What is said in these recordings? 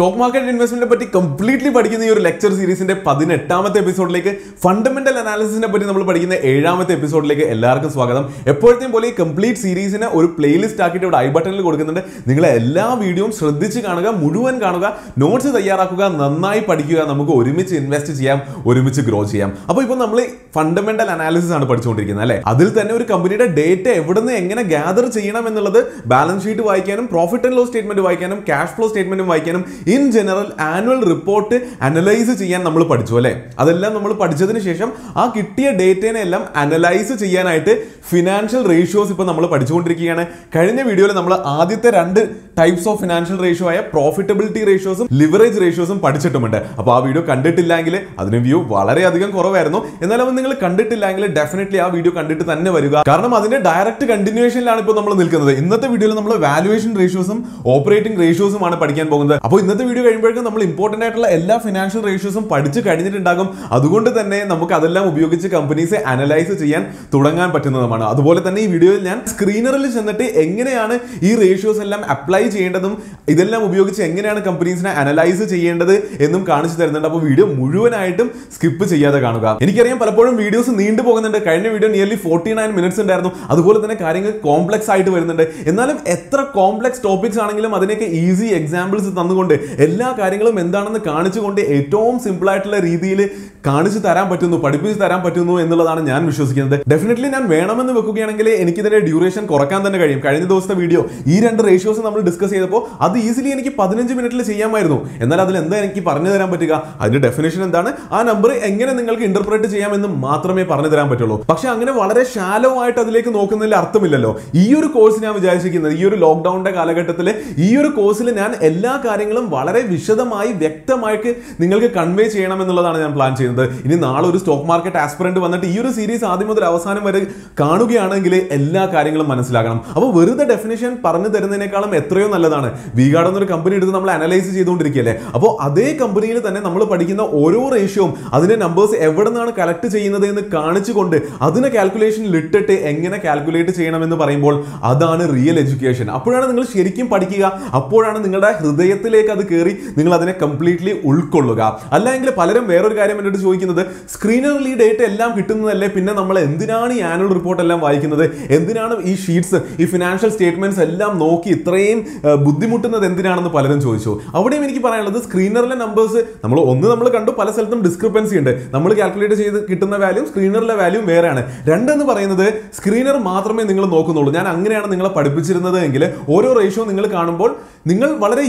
Stock market ഇൻവെസ്റ്റ്മെന്റിനെ പറ്റി completely പഠിക്കുന്ന ഈ ഒരു ലെക്ചർ സീരീസിന്റെ പതിനെട്ടാമത്തെ എപ്പിസോഡിലേക്ക് ഫണ്ടമെന്റൽ അനാലിസിസിനെ പറ്റി നമ്മൾ പഠിക്കുന്ന ഏഴാമത്തെ എപ്പിസോഡിലേക്ക് എല്ലാവർക്കും സ്വാഗതം. എപ്പോഴത്തെയും പോലെ ഈ കംപ്ലീറ്റ് സീരീസിനെ ഒരു പ്ലേലിസ്റ്റ് ആക്കിയിട്ട് ഇവിടെ ഐ ബട്ടണിൽ കൊടുക്കുന്നുണ്ട്. നിങ്ങൾ എല്ലാ വീഡിയോയും ശ്രദ്ധിച്ച് കാണുക മുഴുവൻ കാണുക നോട്ട്സ് തയ്യാറാക്കുക നന്നായി പഠിക്കുക നമുക്ക് ഒരുമിച്ച് ഇൻവെസ്റ്റ് ചെയ്യാം ഒരുമിച്ച് ഗ്രോ ചെയ്യാം. അപ്പോൾ ഇപ്പോൾ നമ്മൾ ഫണ്ടമെന്റൽ അനാലിസിസ് ആണ് പഠിച്ചുകൊണ്ടിരിക്കുന്നത് അല്ലേ? അതിൽ തന്നെ ഒരു കമ്പനിയുടെ ഡേറ്റ എവിടെ നിന്ന് എങ്ങനെ ഗ്യാദർ ചെയ്യണം എന്നുള്ളത് ബാലൻസ് ഷീറ്റ് വായിക്കാനും പ്രോഫിറ്റ് ആൻഡ് ലോസ് സ്റ്റേറ്റ്മെന്റ് വായിക്കാനും ക്യാഷ് ഫ്ലോ സ്റ്റേറ്റ്മെന്റും വായിക്കാനും in general annual report analyse ചെയ്യാൻ നമ്മൾ പഠിച്ചു അല്ലേ? അതെല്ലാം നമ്മൾ പഠിച്ചതിന് ശേഷം ആ കിട്ടിയ ഡേറ്റേനെ എല്ലാം അനലൈസ് ചെയ്യാനായിട്ട് ഫിനാൻഷ്യൽ റേഷ്യോസ് ഇപ്പോൾ നമ്മൾ പഠിച്ചുകൊണ്ടിരിക്കുകയാണ്. കഴിഞ്ഞ വീഡിയോയിൽ നമ്മൾ ആദ്യത്തെ രണ്ട് ടൈപ്സ് ഓഫ് ഫിനാൻഷ്യൽ റേഷ്യോ ആയ പ്രോഫിറ്റബിലിറ്റി റേഷ്യോസും ലിവറേജ് റേഷ്യോസും പഠിച്ചിട്ടുമുണ്ട്. അപ്പോൾ ആ വീഡിയോ കണ്ടിട്ടില്ലെങ്കിൽ അതിന് വ്യൂ വളരെയധികം കുറവായിരുന്നു. എന്നാലും നിങ്ങൾ കണ്ടിട്ടില്ലെങ്കിൽ ഡെഫിനറ്റ്ലി ആ വീഡിയോ കണ്ടിട്ട് തന്നെ വരിക. കാരണം അതിന്റെ ഡയറക്റ്റ് കണ്ടിന്യൂഷനിലാണ് ഇപ്പോൾ നമ്മൾ നിൽക്കുന്നത്. ഇന്നത്തെ വീഡിയോയിൽ നമ്മൾ വാലുവേഷൻ റേഷ്യോസും ഓപ്പറേറ്റിംഗ് റേഷ്യോസും ആണ് പഠിക്കാൻ പോകുന്നത്. അപ്പോൾ ഇന്നത്തെ വീഡിയോ കഴിയുമ്പോഴേക്കും നമ്മൾ ഇമ്പോർട്ടന്റ് ആയിട്ടുള്ള എല്ലാ ഫിനാൻഷ്യൽ റേഷ്യോസും പഠിച്ച് കഴിഞ്ഞിട്ടുണ്ടാകും. അതുകൊണ്ട് തന്നെ നമുക്ക് അതെല്ലാം ഉപയോഗിച്ച് കമ്പനീസ് അനലൈസ് ചെയ്യാൻ തുടങ്ങാൻ പറ്റുന്നതുമാണ്. അതുപോലെ തന്നെ ഈ വീഡിയോയിൽ ഞാൻ സ്ക്രീനറിൽ ചെന്നിട്ട് എങ്ങനെയാണ് ഈ റേഷ്യോസ് എല്ലാം അപ്ലൈ ചെയ്യേണ്ടതും ഇതെല്ലാം ഉപയോഗിച്ച് എങ്ങനെയാണ് കമ്പനീസിനെ അനലൈസ് ചെയ്യേണ്ടത് എന്നും കാണിച്ചു തരുന്നുണ്ട്. അപ്പോൾ വീഡിയോ മുഴുവനായിട്ടും സ്കിപ്പ് ചെയ്യാതെ കാണുക. എനിക്കറിയാം പലപ്പോഴും വീഡിയോസ് നീണ്ടു പോകുന്നുണ്ട്. കഴിഞ്ഞ video nearly forty nine minutes ഉണ്ടായിരുന്നു. അതുപോലെ തന്നെ കാര്യങ്ങൾ കോംപ്ലക്സ് ആയിട്ട് വരുന്നുണ്ട്. എന്നാലും എത്ര കോംപ്ലക്സ് ടോപ്പിക്സ് ആണെങ്കിലും അതിനൊക്കെ ഈസി എക്സാമ്പിൾസ് തന്നുകൊണ്ട് എല്ലാ കാര്യങ്ങളും എന്താണെന്ന് കാണിച്ചുകൊണ്ട് ഏറ്റവും സിമ്പിൾ ആയിട്ടുള്ള രീതിയിൽ കാണിച്ചു തരാൻ പറ്റുന്നു പഠിപ്പിച്ച് തരാൻ പറ്റുന്നു എന്നുള്ളതാണ് ഞാൻ വിശ്വസിക്കുന്നത്. ഡെഫിനറ്റ്ലി ഞാൻ വേണമെന്ന് വെക്കുകയാണെങ്കിൽ എനിക്കിതിന്റെ ഡ്യൂറേഷൻ കുറയ്ക്കാൻ തന്നെ കഴിയും. കഴിഞ്ഞ ദിവസത്തെ വീഡിയോ ഈ രണ്ട് റേഷ്യോസ് നമ്മൾ ഡിസ്കസ് ചെയ്തപ്പോൾ അത് ഈസിലി എനിക്ക് പതിനഞ്ച് മിനിറ്റിൽ ചെയ്യാമായിരുന്നു. എന്നാൽ അതിൽ എന്താ എനിക്ക് പറഞ്ഞു തരാൻ പറ്റുക? അതിന്റെ ഡെഫിനേഷൻ എന്താണ്? ആ നമ്പർ എങ്ങനെ നിങ്ങൾക്ക് ഇന്റർപ്രേറ്റ് ചെയ്യാം എന്ന് മാത്രമേ പറഞ്ഞു തരാൻ പറ്റുള്ളൂ. പക്ഷെ അങ്ങനെ വളരെ ഷാലോ ആയിട്ട് അതിലേക്ക് നോക്കുന്നതിൽ അർത്ഥമില്ലല്ലോ. ഈ ഒരു കോഴ്സ് ഞാൻ വിചാരിച്ചിരിക്കുന്നത് ഈ ഒരു ലോക്ക്ഡൌണിന്റെ കാലഘട്ടത്തിൽ ഈ ഒരു കോഴ്സിൽ ഞാൻ എല്ലാ കാര്യങ്ങളും വളരെ വിശദമായി വ്യക്തമായിട്ട് നിങ്ങൾക്ക് കൺവേ ചെയ്യണം എന്നുള്ളതാണ് ഞാൻ പ്ലാൻ ചെയ്യുന്നത്. ഇനി നാളെ ഒരു സ്റ്റോക്ക് മാർക്കറ്റ് ആസ്പിറന്റ് വന്നിട്ട് ഈ ഒരു സീരീസ് ആദ്യം മുതൽ അവസാനം വരെ കാണുകയാണെങ്കിൽ എല്ലാ കാര്യങ്ങളും മനസ്സിലാക്കണം. അപ്പോൾ വെറുതെ ഡെഫിനേഷൻ പറഞ്ഞു തരുന്നതിനേക്കാളും എത്രയോ നല്ലതാണ്. വിഗാർഡ് എന്നൊരു കമ്പനി എടുത്ത് നമ്മൾ അനലൈസ് ചെയ്തുകൊണ്ടിരിക്കുകയല്ലേ? അപ്പോൾ അതേ കമ്പനിയിൽ തന്നെ നമ്മൾ പഠിക്കുന്ന ഓരോ റേഷ്യവും അതിന്റെ നമ്പേഴ്സ് എവിടെ നിന്നാണ് കളക്ട് ചെയ്യുന്നത് എന്ന് കാണിച്ചുകൊണ്ട് അതിനെ കാൽക്കുലേഷനിൽ ഇട്ടിട്ട് എങ്ങനെ കാൽക്കുലേറ്റ് ചെയ്യണമെന്ന് പറയുമ്പോൾ അതാണ് റിയൽ എഡ്യൂക്കേഷൻ അപ്പോഴാണ് നിങ്ങൾ ശരിക്കും പഠിക്കുക. അപ്പോഴാണ് നിങ്ങളുടെ ഹൃദയത്തിലേക്ക് അത് കയറി നിങ്ങൾ അതിനെ കംപ്ലീറ്റ്ലി ഉൾക്കൊള്ളുക. അല്ലെങ്കിൽ പലരും വേറൊരു കാര്യം എന്നോട് ചോദിക്കുന്നത് സ്ക്രീനറിൽ ഈ ഡേറ്റ എല്ലാം കിട്ടുന്നതല്ലേ? പിന്നെ നമ്മൾ എന്തിനാണ് ഈ ആനുവൽ റിപ്പോർട്ട് എല്ലാം വായിക്കുന്നത്? എന്തിനാണ് ഈ ഷീറ്റ്സ് ഈ ഫിനാൻഷ്യൽ സ്റ്റേറ്റ്മെന്റ്സ് എല്ലാം നോക്കി ഇത്രയും ബുദ്ധിമുട്ടുന്നത് എന്തിനാണെന്ന് പലരും ചോദിച്ചു. അവിടെയും എനിക്ക് പറയാനുള്ളത് സ്ക്രീനറിലെ നമ്പേഴ്സ് നമ്മൾ ഒന്ന് നമ്മൾ കണ്ടു പല സ്ഥലത്തും ഡിസ്ക്രിപ്പൻസി ഉണ്ട്. നമ്മൾ കാൽക്കുലേറ്റ് ചെയ്ത് കിട്ടുന്ന വാല്യൂ സ്ക്രീനറിലെ വാല്യൂ വേറെയാണ്. രണ്ടെന്ന് പറയുന്നത് സ്ക്രീനർ മാത്രമേ നിങ്ങൾ നോക്കുന്നുള്ളൂ. ഞാൻ അങ്ങനെയാണ് നിങ്ങളെ പഠിപ്പിച്ചിരുന്നത് എങ്കിൽ ഓരോ റേഷ്യോ നിങ്ങൾ കാണുമ്പോൾ നിങ്ങൾ വളരെ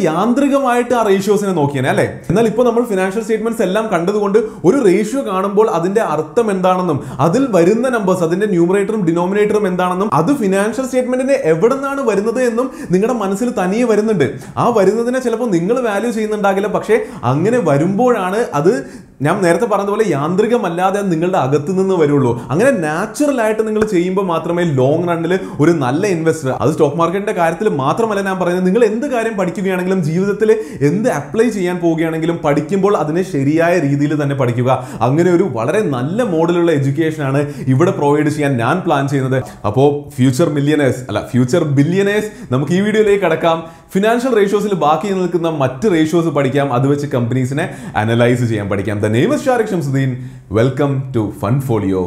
യാന്ത്രികമായിട്ട് ആ റേഷ്യോസിനെ നോക്കിയേനെ അല്ലേ? എന്നാൽ ഇപ്പോൾ നമ്മൾ ഫിനാൻഷ്യൽ സ്റ്റേറ്റ്മെന്റ്സ് എല്ലാം കണ്ടതുകൊണ്ട് ഒരു റേഷ്യോ കാണുമ്പോൾ അതിന്റെ അർത്ഥം എന്താണെന്നും അതിൽ വരുന്ന നമ്പേഴ്സ് അതിന്റെ ന്യൂമറേറ്ററും ഡിനോമിനേറ്ററും എന്താണെന്നും അത് ഫിനാൻഷ്യൽ സ്റ്റേറ്റ്മെന്റിന്റെ എവിടെ നിന്നാണ് വരുന്നത് എന്നും നിങ്ങളുടെ മനസ്സിൽ തനിയെ വരുന്നുണ്ട്. ആ വരുന്നതിനെ ചിലപ്പോൾ നിങ്ങൾ വാല്യൂ ചെയ്യുന്നുണ്ടാകില്ല പക്ഷേ അങ്ങനെ വരുമ്പോഴാണ് അത് ഞാൻ നേരത്തെ പറഞ്ഞതുപോലെ യാന്ത്രികമല്ലാതെ നിങ്ങളുടെ അകത്ത് നിന്ന് വരുള്ളൂ. അങ്ങനെ നാച്ചുറൽ ആയിട്ട് നിങ്ങൾ ചെയ്യുമ്പോൾ മാത്രമേ ലോങ് റണ്ണിൽ ഒരു നല്ല ഇൻവെസ്റ്റർ അത് സ്റ്റോക്ക് മാർക്കറ്റിന്റെ കാര്യത്തിൽ മാത്രമല്ല ഞാൻ പറയുന്നത് നിങ്ങൾ എന്ത് കാര്യം പഠിക്കുകയാണെങ്കിലും ജീവിതത്തിൽ എന്ത് അപ്ലൈ ചെയ്യാൻ പോവുകയാണെങ്കിലും പഠിക്കുമ്പോൾ അതിനെ ശരിയായ രീതിയിൽ തന്നെ പഠിക്കുക. അങ്ങനെ ഒരു വളരെ നല്ല മോഡലുള്ള എഡ്യൂക്കേഷൻ ആണ് ഇവിടെ പ്രൊവൈഡ് ചെയ്യാൻ ഞാൻ പ്ലാൻ ചെയ്യുന്നത്. അപ്പോൾ ഫ്യൂച്ചർ മില്യനേഴ്സ് അല്ല ഫ്യൂച്ചർ ബില്യനേഴ്സ് നമുക്ക് ഈ വീഡിയോയിലേക്ക് കടക്കാം. ഫിനാൻഷ്യൽ റേഷ്യോസിൽ ബാക്കി നിൽക്കുന്ന മറ്റ് റേഷ്യോസ് പഠിക്കാം. അത് വെച്ച് കമ്പനീസിനെ അനലൈസ് ചെയ്യാൻ പഠിക്കാം. The names Shariq Shamsuddin welcome to fun folio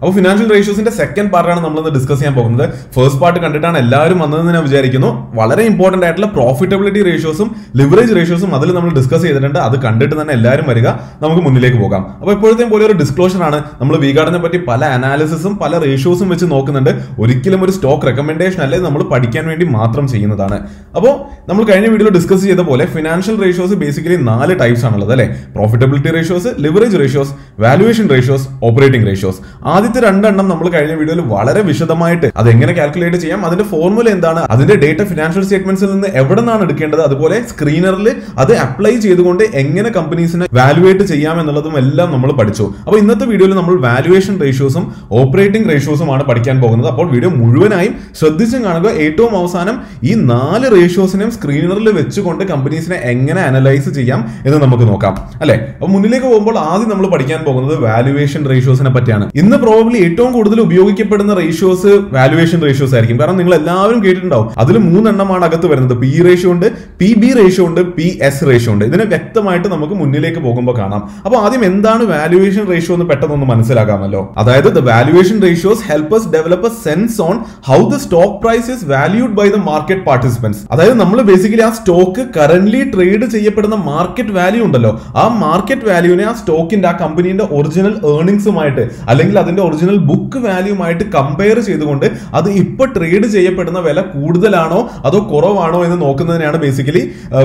അപ്പോൾ ഫിനാൻഷ്യൽ റേഷ്യോസിന്റെ സെക്കൻഡ് പാർട്ടാണ് നമ്മൾ ഇന്ന് ഡിസ്കസ് ചെയ്യാൻ പോകുന്നത്. ഫസ്റ്റ് പാർട്ട് കണ്ടിട്ടാണ് എല്ലാവരും വന്നതെന്ന് ഞാൻ വിചാരിക്കുന്നു. വളരെ ഇമ്പോർട്ടന്റ് ആയിട്ടുള്ള പ്രോഫിറ്റബിലിറ്റി റേഷ്യോസും ലിവറേജ് റേഷ്യോസും അതിൽ നമ്മൾ ഡിസ്കസ് ചെയ്തിട്ടുണ്ട്. അത് കണ്ടിട്ട് തന്നെ എല്ലാവരും വരിക. നമുക്ക് മുന്നിലേക്ക് പോകാം. അപ്പോൾ ഇപ്പോഴത്തെയും പോലെ ഒരു ഡിസ്ക്ലോഷർ ആണ്. നമ്മൾ വീഗാർഡിനെ പറ്റി പല അനാലിസിസും പല റേഷ്യോസും വെച്ച് നോക്കുന്നുണ്ട്. ഒരിക്കലും ഒരു സ്റ്റോക്ക് റെക്കമെൻഡേഷൻ അല്ലേ നമ്മൾ പഠിക്കാൻ വേണ്ടി മാത്രം ചെയ്യുന്നതാണ്. അപ്പോൾ നമ്മൾ കഴിഞ്ഞ വീഡിയോയിൽ ഡിസ്കസ് ചെയ്ത പോലെ ഫിനാൻഷ്യൽ റേഷ്യോസ് ബേസിക്കലി നാല് ടൈപ്സ് ആണുള്ളത് അല്ലേ? Profitability ratios leverage ratios valuation ratios operating ratios ആദ്യത്തെ ആദ്യത്തെ രണ്ടെണ്ണം നമ്മൾ കഴിഞ്ഞ വീഡിയോയിൽ വളരെ വിശദമായിട്ട് അത് എങ്ങനെ കാൽക്കുലേറ്റ് ചെയ്യാം അതിന്റെ ഫോർമുല എന്താണ് അതിന്റെ ഡേറ്റ ഫിനാൻഷ്യൽ സ്റ്റേറ്റ്മെന്റ്സിൽ നിന്ന് എവിടെ നിന്നാണ് എടുക്കേണ്ടത് അതുപോലെ സ്ക്രീനറിൽ അത് അപ്ലൈ ചെയ്തുകൊണ്ട് എങ്ങനെ കമ്പനീസിനെ വാലുവേറ്റ് ചെയ്യാം എന്നുള്ളതും എല്ലാം നമ്മൾ പഠിച്ചു. അപ്പോൾ ഇന്നത്തെ വീഡിയോയിൽ നമ്മൾ വാലുവേഷൻ റേഷ്യോസും ഓപ്പറേറ്റിംഗ് റേഷ്യോസുമാണ് പഠിക്കാൻ പോകുന്നത്. അപ്പോൾ വീഡിയോ മുഴുവനായും ശ്രദ്ധിച്ചും കാണുക. ഏറ്റവും അവസാനം ഈ നാല് റേഷ്യോസിനെയും സ്ക്രീനറിൽ വെച്ചുകൊണ്ട് കമ്പനീസിനെ എങ്ങനെ അനലൈസ് ചെയ്യാം എന്ന് നമുക്ക് നോക്കാം. അല്ലെ? അപ്പോൾ മുന്നിലേക്ക് പോകുമ്പോൾ ആദ്യം നമ്മൾ പഠിക്കാൻ പോകുന്നത് വാലുവേഷൻ റേഷ്യോസിനെ പറ്റിയാണ്. ഇന്ന് പ്രോബ്ലി ഏറ്റവും കൂടുതൽ ഉപയോഗിക്കപ്പെടുന്ന റേഷ്യോസ് വാലുവേഷൻ റേഷ്യോസ് ആയിരിക്കും. കാരണം നിങ്ങൾ എല്ലാവരും കേട്ടിട്ടുണ്ടാവും. അതിൽ മൂന്നെണ്ണമാണ് അകത്ത് വരുന്നത്. പി റേഷ്യോ ഉണ്ട് പി ബി റേഷ്യോ ഉണ്ട് പി എസ് റേഷ്യോ ഉണ്ട്. ഇതിനെ വ്യക്തമായിട്ട് നമുക്ക് മുന്നിലേക്ക് പോകുമ്പോൾ കാണാം. അപ്പോൾ ആദ്യം എന്താണ് വാലുവേഷൻ റേഷ്യോ എന്ന് പെട്ടെന്ന് മനസ്സിലാക്കാമല്ലോ. അതായത് the valuation ratios help us develop a sense on how the stock price is valued by the market participants അതായത് നമ്മൾ ബേസിക്കലി ആ സ്റ്റോക്ക് കറന്റ് ട്രേഡ് ചെയ്യപ്പെടുന്ന മാർക്കറ്റ് വാല്യൂ ഉണ്ടല്ലോ. ആ മാർക്കറ്റ് വാല്യൂവിനെ ആ സ്റ്റോക്കിന്റെ ആ കമ്പനീന്റെ ഒറിജിനൽ ഏർണിംഗ്സുമായിട്ട് അല്ലെങ്കിൽ അതിന്റെ ഒറിജിനൽ ബുക്ക് വാല്യൂമായിട്ട് കമ്പയർ ചെയ്തുകൊണ്ട് അത് ഇപ്പോൾ ട്രേഡ് ചെയ്യപ്പെടുന്ന വില കൂടുതലാണോ അതോ കുറവാണോ എന്ന് നോക്കുന്നതിനാണ് ബേസിക്കലി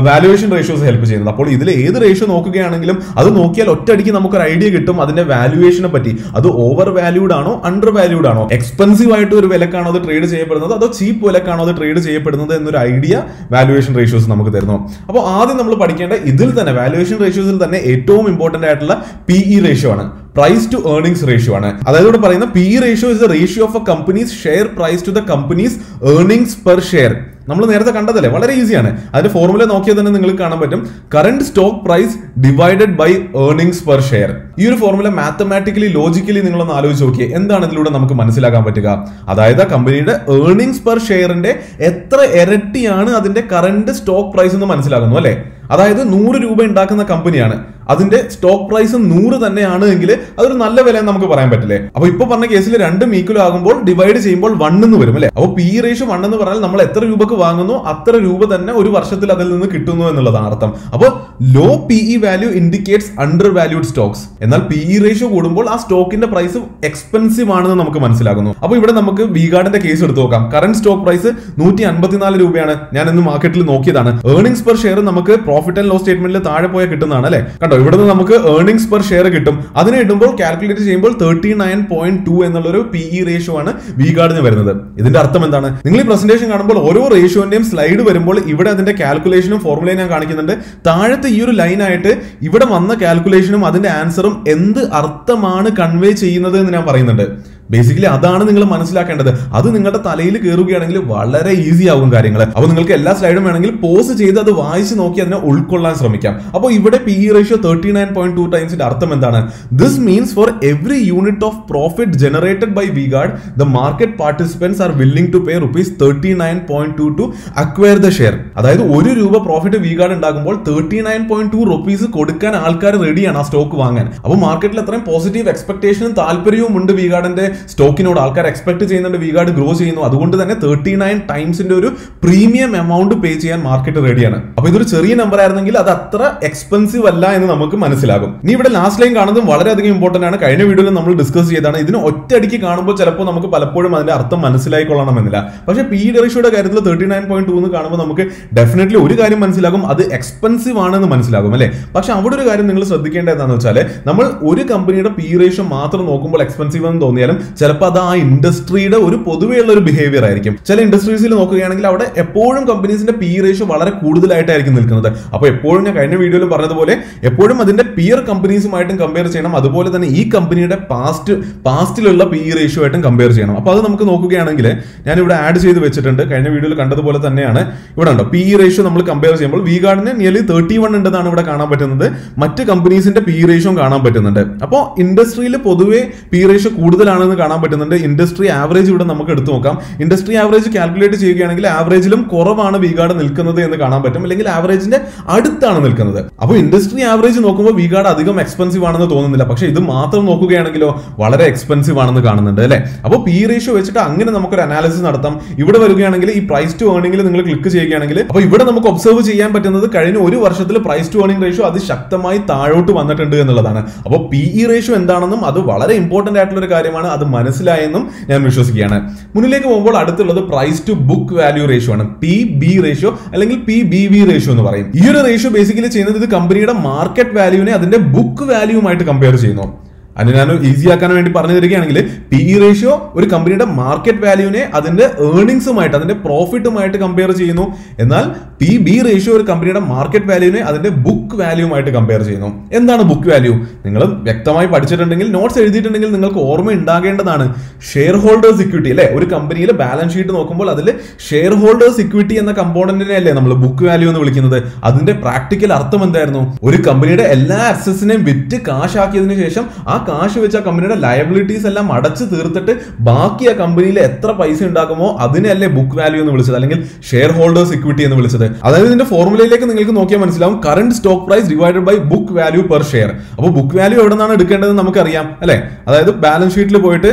വാല്യുവേഷൻ റേഷ്യോസ് ഹെൽപ്പ് ചെയ്യുന്നത്. അപ്പോൾ ഇതിൽ ഏത് റേഷ്യോ നോക്കുകയാണെങ്കിലും അത് നോക്കിയാൽ ഒറ്റയടിക്ക് നമുക്കൊരു ഐഡിയ കിട്ടും അതിന്റെ വാല്യുവേഷനെ പറ്റി അത് ഓവർ വാല്യൂഡ് ആണോ അണ്ടർ വാല്യൂഡ് ആണോ? എക്സ്പെൻസീവ് ആയിട്ട് ഒരു വിലക്കാണോ അത് ട്രേഡ് ചെയ്യപ്പെടുന്നത് അതോ ചീപ്പ് വിലക്കാണോ അത് ട്രേഡ് ചെയ്യപ്പെടുന്നത് എന്നൊരു ഐഡിയ വാല്യുവേഷൻ റേഷ്യോസ് നമുക്ക് തരുന്നു. അപ്പോൾ ആദ്യം നമ്മൾ പഠിക്കേണ്ട ഇതിൽ തന്നെ വാല്യുവേഷൻ റേഷ്യോസിൽ തന്നെ ഏറ്റവും ഇമ്പോർട്ടന്റ് ആയിട്ടുള്ള പി ഇ റേഷ്യോ ആണ്. പ്രൈസ് ടു ഏർണിംഗ്സ് റേഷ്യോ ആണ്. അതായത് ഇവിടെ പറയുന്ന P ratio is the ratio of a company's share price to the company's earnings per share നമ്മൾ നേരത്തെ കണ്ടതല്ലേ? വളരെ ഈസിയാണ് അതിന്റെ ഫോർമുല നോക്കിയാൽ തന്നെ നിങ്ങൾക്ക് കാണാൻ പറ്റും. Current stock price divided by earnings per share ഈ ഒരു ഫോർമുല മാത്തമാറ്റിക്കലി ലോജിക്കലി നിങ്ങളൊന്ന് ആലോചിച്ച് നോക്കിയേ. എന്താണ് ഇതിലൂടെ നമുക്ക് മനസ്സിലാക്കാൻ പറ്റുക? അതായത് ആ കമ്പനിയുടെ ഏർണിംഗ്സ് പെർ ഷെയറിന്റെ എത്ര ഇരട്ടിയാണ് അതിന്റെ കറന്റ് സ്റ്റോക്ക് പ്രൈസ് എന്ന് മനസ്സിലാക്കുന്നു അല്ലേ? അതായത് നൂറ് രൂപ ഉണ്ടാക്കുന്ന കമ്പനിയാണ്. അതിന്റെ സ്റ്റോക്ക് പ്രൈസ് നൂറ് തന്നെയാണ് എങ്കിൽ അതൊരു നല്ല വില നമുക്ക് പറയാൻ പറ്റില്ലേ? അപ്പൊ ഇപ്പൊ പറഞ്ഞ കേസിൽ രണ്ടും ഈക്വൽ ആകുമ്പോൾ ഡിവൈഡ് ചെയ്യുമ്പോൾ വൺ എന്ന് വരും അല്ലെ? അപ്പോൾ പി റേഷ്യോ വൺ എന്ന് പറഞ്ഞാൽ നമ്മൾ എത്ര രൂപക്ക് വാങ്ങുന്നു അത്ര രൂപ തന്നെ ഒരു വർഷത്തിൽ അതിൽ നിന്ന് കിട്ടുന്നു എന്നുള്ളതാണ് അർത്ഥം. അപ്പോൾ low P E value indicates under valued stocks എന്നാൽ പി ഇ റേഷ്യോ കൂടുമ്പോൾ ആ സ്റ്റോക്കിന്റെ പ്രൈസ് എക്സ്പെൻസീവ് ആണെന്ന് നമുക്ക് മനസ്സിലാകുന്നു. അപ്പോൾ ഇവിടെ നമുക്ക് വിഗാർഡിന്റെ കേസ് എടുത്തു നോക്കാം. കറന്റ് സ്റ്റോക്ക് പ്രൈസ് നൂറ്റി അൻപത്തിനാല് രൂപയാണ്. ഞാൻ ഇന്ന് മാർക്കറ്റിൽ നോക്കിയതാണ്. ഏർണിംഗ്സ് പെർ ഷെയർ നമുക്ക് പ്രോഫിറ്റ് ആൻഡ് ലോസ് സ്റ്റേറ്റ്മെന്റിൽ താഴെ പോയാൽ കിട്ടുന്നതാണ് അല്ലേ? കണ്ടോ ഇവിടെ നിന്ന് നമുക്ക് ഏർണിംഗ്സ് പെർ ഷെയർ കിട്ടും. അതിനെ ഇടുമ്പോൾ കാൽക്കുലേറ്റ് ചെയ്യുമ്പോൾ തേർട്ടി നയൻ പോയിന്റ് ടു എന്നുള്ളൊരു പി ഇ റേഷ്യോ ആണ് വിഗാർഡിന് വരുന്നത്. ഇതിന്റെ അർത്ഥം എന്താണ്? നിങ്ങൾ ഈ പ്രസന്റേഷൻ കാണുമ്പോൾ ഓരോ റേഷ്യോന്റെയും സ്ലൈഡ് വരുമ്പോൾ ഇവിടെ അതിന്റെ കാൽക്കുലേഷനും ഫോർമുലയും ഞാൻ കാണിക്കുന്നുണ്ട്. താഴത്തെ ഈ ഒരു ലൈനായിട്ട് ഇവിടെ വന്ന കാൽക്കുലേഷനും അതിന്റെ ആൻസറും എന്ത് അർത്ഥമാണ് കൺവേ ചെയ്യുന്നത് എന്ന് ഞാൻ പറയുന്നുണ്ട്. ബേസിക്കലി അതാണ് നിങ്ങൾ മനസ്സിലാക്കേണ്ടത്. അത് നിങ്ങളുടെ തലയിൽ കയറുകയാണെങ്കിൽ വളരെ ഈസി ആകും കാര്യങ്ങൾ അപ്പോൾ നിങ്ങൾക്ക് എല്ലാ സ്ലൈഡും വേണമെങ്കിൽ പോസ് ചെയ്ത് അത് വായിച്ച് നോക്കി അതിനെ ഉൾക്കൊള്ളാൻ ശ്രമിക്കാം. അപ്പോൾ ഇവിടെ P E ratio thirty nine point two ടൈംസിന്റെ അർത്ഥം എന്താണ്? This means for every unit of profit generated by V Guard the market participants are willing to pay rupees thirty nine point two to acquire the share അതായത് ഒരു രൂപ profit V Guard ഉണ്ടാകുമ്പോൾ thirty nine point two rupees കൊടുക്കാൻ ആൾക്കാർ റെഡിയാണ് ആ stock വാങ്ങാൻ. അപ്പോൾ മാർക്കറ്റിൽ അത്രയും പോസിറ്റീവ് എക്സ്പെക്ടേഷനും താല്പര്യവും ഉണ്ട് വി ഗാർഡിന്റെ സ്റ്റോക്കിനോട് ആൾക്കാർ എക്സ്പെക്ട് ചെയ്യുന്നുണ്ട് വി ഗാർഡ് ഗ്രോ ചെയ്യുന്നു. അതുകൊണ്ട് തന്നെ തേർട്ടി നയൻ ടൈംസിന്റെ ഒരു പ്രീമിയം എമൗണ്ട് പേ ചെയ്യാൻ മാർക്കറ്റ് റെഡിയാണ് അപ്പൊ ഇതൊരു ചെറിയ നമ്പർ ആയിരുന്നെങ്കിൽ അത് അത്ര എക്സ്പെൻസീവ് അല്ല എന്ന് നമുക്ക് മനസ്സിലാകും. ഇനി ഇവിടെ ലാസ്റ്റ് ലൈൻ കാണുന്നതും വളരെയധികം ഇമ്പോർട്ടന്റ് ആണ്. കഴിഞ്ഞ വീഡിയോയിൽ നമ്മൾ ഡിസ്കസ് ചെയ്താണ് ഇതിന് ഒറ്റയടിക്ക് കാണുമ്പോൾ ചിലപ്പോൾ നമുക്ക് പലപ്പോഴും അതിന്റെ അർത്ഥം മനസ്സിലായിക്കൊള്ളണമെന്നില്ല. പക്ഷേ പി റേഷ്യോയുടെ കാര്യത്തിൽ തേർട്ടി നയൻ പോയിന്റ് ടു എന്ന് കാണുമ്പോൾ നമുക്ക് ഡെഫിനറ്റ്ലി ഒരു കാര്യം മനസ്സിലാകും. അത് എക്സ്പെൻസീവ് ആണെന്ന് മനസ്സിലാകും അല്ലേ? പക്ഷെ അവിടെ ഒരു കാര്യം നിങ്ങൾ ശ്രദ്ധിക്കേണ്ടത് എന്താണെന്ന് വെച്ചാൽ നമ്മൾ ഒരു കമ്പനിയുടെ പി റേഷ്യോ മാത്രം നോക്കുമ്പോൾ എക്സ്പെൻസീവ് എന്ന് തോന്നിയാലും ചിലപ്പോൾ അത് ആ ഇൻഡസ്ട്രിയുടെ ഒരു പൊതുവെയുള്ള ഒരു ബിഹേവിയർ ആയിരിക്കും. ചില ഇൻഡസ്ട്രീസിൽ നോക്കുകയാണെങ്കിൽ അവിടെ എപ്പോഴും കമ്പനീസിന്റെ പി റേഷ്യോ വളരെ കൂടുതലായിട്ടായിരിക്കും നിൽക്കുന്നത്. അപ്പോൾ എപ്പോഴും ഞാൻ കഴിഞ്ഞ വീഡിയോയിൽ പറഞ്ഞതുപോലെ എപ്പോഴും അതിന്റെ പിയർ കമ്പനീസുമായിട്ടും കമ്പയർ ചെയ്യണം. അതുപോലെ തന്നെ ഈ കമ്പനിയുടെ പാസ്റ്റ് പാസ്റ്റിലുള്ള പി റേഷ്യോ ആയിട്ടും കമ്പയർ ചെയ്യണം. അപ്പോൾ അത് നമുക്ക് നോക്കുകയാണെങ്കിൽ ഞാൻ ഇവിടെ ആഡ് ചെയ്ത് വെച്ചിട്ടുണ്ട്. കഴിഞ്ഞ വീഡിയോയിൽ കണ്ടതുപോലെ തന്നെയാണ്. ഇവിടെ ഉണ്ടോ? പി റേഷ്യോ നമ്മൾ കമ്പയർ ചെയ്യുമ്പോൾ വി ഗാർഡിന് നിയർലി തേർട്ടി വൺ ഉണ്ടെന്നാണ് ഇവിടെ കാണാൻ പറ്റുന്നത്. മറ്റ് കമ്പനീസിന്റെ പി റേഷ്യോ കാണാൻ പറ്റുന്നുണ്ട്. അപ്പോൾ ഇൻഡസ്ട്രിയിൽ പൊതുവേ പി റേഷ്യോ കൂടുതലാണെന്ന് കാണാൻ പറ്റുന്നുണ്ട്. ഇൻഡസ്ട്രി ആവറേജ് ഇവിടെ നമുക്ക് എടുത്തു നോക്കാം. ഇൻഡസ്ട്രി ആവറേജ് കാൽക്കുലേറ്റ് ചെയ്യുകയാണെങ്കിൽ ആവറേജിലും കുറവാണ് വീഗാർഡ് നിൽക്കുന്നത് എന്ന് കാണാൻ പറ്റും. അല്ലെങ്കിൽ ആവറേജിന്റെ അടുത്താണ് നിൽക്കുന്നത്. അപ്പോൾ ഇൻഡസ്ട്രി ആവറേജ് നോക്കുമ്പോൾ വീഗാർഡ് അധികം എക്സ്പെൻസീവ് ആണെന്ന് തോന്നുന്നില്ല. പക്ഷേ ഇത് മാത്രം നോക്കുകയാണെങ്കിലോ വളരെ എക്സ്പെൻസീവ് ആണെന്ന് കാണുന്നുണ്ട് അല്ലേ? അപ്പോൾ പി റേഷ്യോ വെച്ചിട്ട് അങ്ങനെ നമുക്കൊരു അനാലിസിസ് നടത്താം. ഇവിടെ വരികയാണെങ്കിൽ ഈ പ്രൈസ് ടു ഏർണിംഗിൽ നിങ്ങൾ ക്ലിക്ക് ചെയ്യുകയാണെങ്കിൽ അപ്പോൾ ഇവിടെ നമുക്ക് ഒബ്സർവ് ചെയ്യാൻ പറ്റുന്നത് കഴിഞ്ഞ ഒരു വർഷത്തിൽ പ്രൈസ് ടു ഏർണിംഗ് റേഷ്യോ അത് ശക്തമായി താഴോട്ട് വന്നിട്ടുണ്ട് എന്നുള്ളതാണ്. അപ്പോൾ പി ഇ റേഷ്യോ എന്താണെന്നും അത് വളരെ ഇമ്പോർട്ടന്റ് ആയിട്ടുള്ള ഒരു കാര്യമാണ്. അത് മനസ്സിലായെന്നും ഞാൻ വിശ്വസിക്കുകയാണ്. മുന്നിലേക്ക് പോകുമ്പോൾ അടുത്തുള്ളത് price to book value ratio ആണ്. പി ബി റേഷ്യോ അല്ലെങ്കിൽ പി ബി വി റേഷ്യോ എന്ന് പറയും. ഈ ഒരു റേഷ്യോ ബേസിക്കലി ചെയ്യുന്നത് ഇത് കമ്പനിയുടെ മാർക്കറ്റ് വാല്യൂവിനെ അതിന്റെ ബുക്ക് വാല്യൂവുമായിട്ട് കമ്പയർ ചെയ്യുന്നു. അതിന് ഞാൻ ഈസി ആക്കാൻ വേണ്ടി പറഞ്ഞു തരികയാണെങ്കിൽ പി ഇ റേഷ്യോ ഒരു കമ്പനിയുടെ മാർക്കറ്റ് വാല്യൂവിനെ അതിന്റെ ഏർണിംഗ്സുമായിട്ട് അതിന്റെ പ്രോഫിറ്റുമായിട്ട് കമ്പയർ ചെയ്യുന്നു. എന്നാൽ പി ബി റേഷ്യോ ഒരു കമ്പനിയുടെ മാർക്കറ്റ് വാല്യൂവിനെ അതിന്റെ ബുക്ക് വാല്യൂമായിട്ട് കമ്പയർ ചെയ്യുന്നു. എന്താണ് ബുക്ക് വാല്യൂ നിങ്ങൾ വ്യക്തമായി പഠിച്ചിട്ടുണ്ടെങ്കിൽ നോട്ട്സ് എഴുതിയിട്ടുണ്ടെങ്കിൽ നിങ്ങൾക്ക് ഓർമ്മ ഉണ്ടാകേണ്ടതാണ്. ഷെയർ ഹോൾഡേഴ്സ് ഇക്വിറ്റി അല്ലെ? ഒരു കമ്പനിയിലെ ബാലൻസ് ഷീറ്റ് നോക്കുമ്പോൾ അതിൽ ഷെയർ ഹോൾഡേഴ്സ് ഇക്വിറ്റി എന്ന കമ്പോണന്റിനെ അല്ലേ നമ്മൾ ബുക്ക് വാല്യൂ എന്ന് വിളിക്കുന്നത്? അതിന്റെ പ്രാക്ടിക്കൽ അർത്ഥം എന്തായിരുന്നു? ഒരു കമ്പനിയുടെ എല്ലാ അസറ്റ്സിനെയും വിറ്റ് കാശാക്കിയതിനു ശേഷം ആ കാശ് വെച്ച് ആ കമ്പനിയുടെ ലയബിലിറ്റീസ് എല്ലാം അടച്ചു തീർത്തിട്ട് ബാക്കി ആ കമ്പനിയിൽ എത്ര പൈസ ഉണ്ടാക്കുമോ അതിനല്ലേ ബുക്ക് വാല്യൂ എന്ന് വിളിച്ചത്. അല്ലെങ്കിൽ ഷെയർ ഹോൾഡേഴ്സ് ഇക്വിറ്റി എന്ന് വിളിച്ചത്. അതായത് ഇതിന്റെ ഫോർമുലയിലേക്ക് നിങ്ങൾക്ക് നോക്കിയാൽ മനസ്സിലാവും. Current stock price divided by book value per share അപ്പോൾ ബുക്ക് വാല്യൂ എവിടെ നിന്നാണ് എടുക്കേണ്ടത് നമുക്കറിയാം അല്ലെ? അതായത് ബാലൻസ് ഷീറ്റിൽ പോയിട്ട്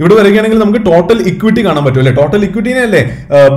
ഇവിടെ വരികയാണെങ്കിൽ നമുക്ക് ടോട്ടൽ ഇക്വിറ്റി കാണാൻ പറ്റും അല്ലെ? ടോട്ടൽ ഇക്വിറ്റിനെ അല്ലേ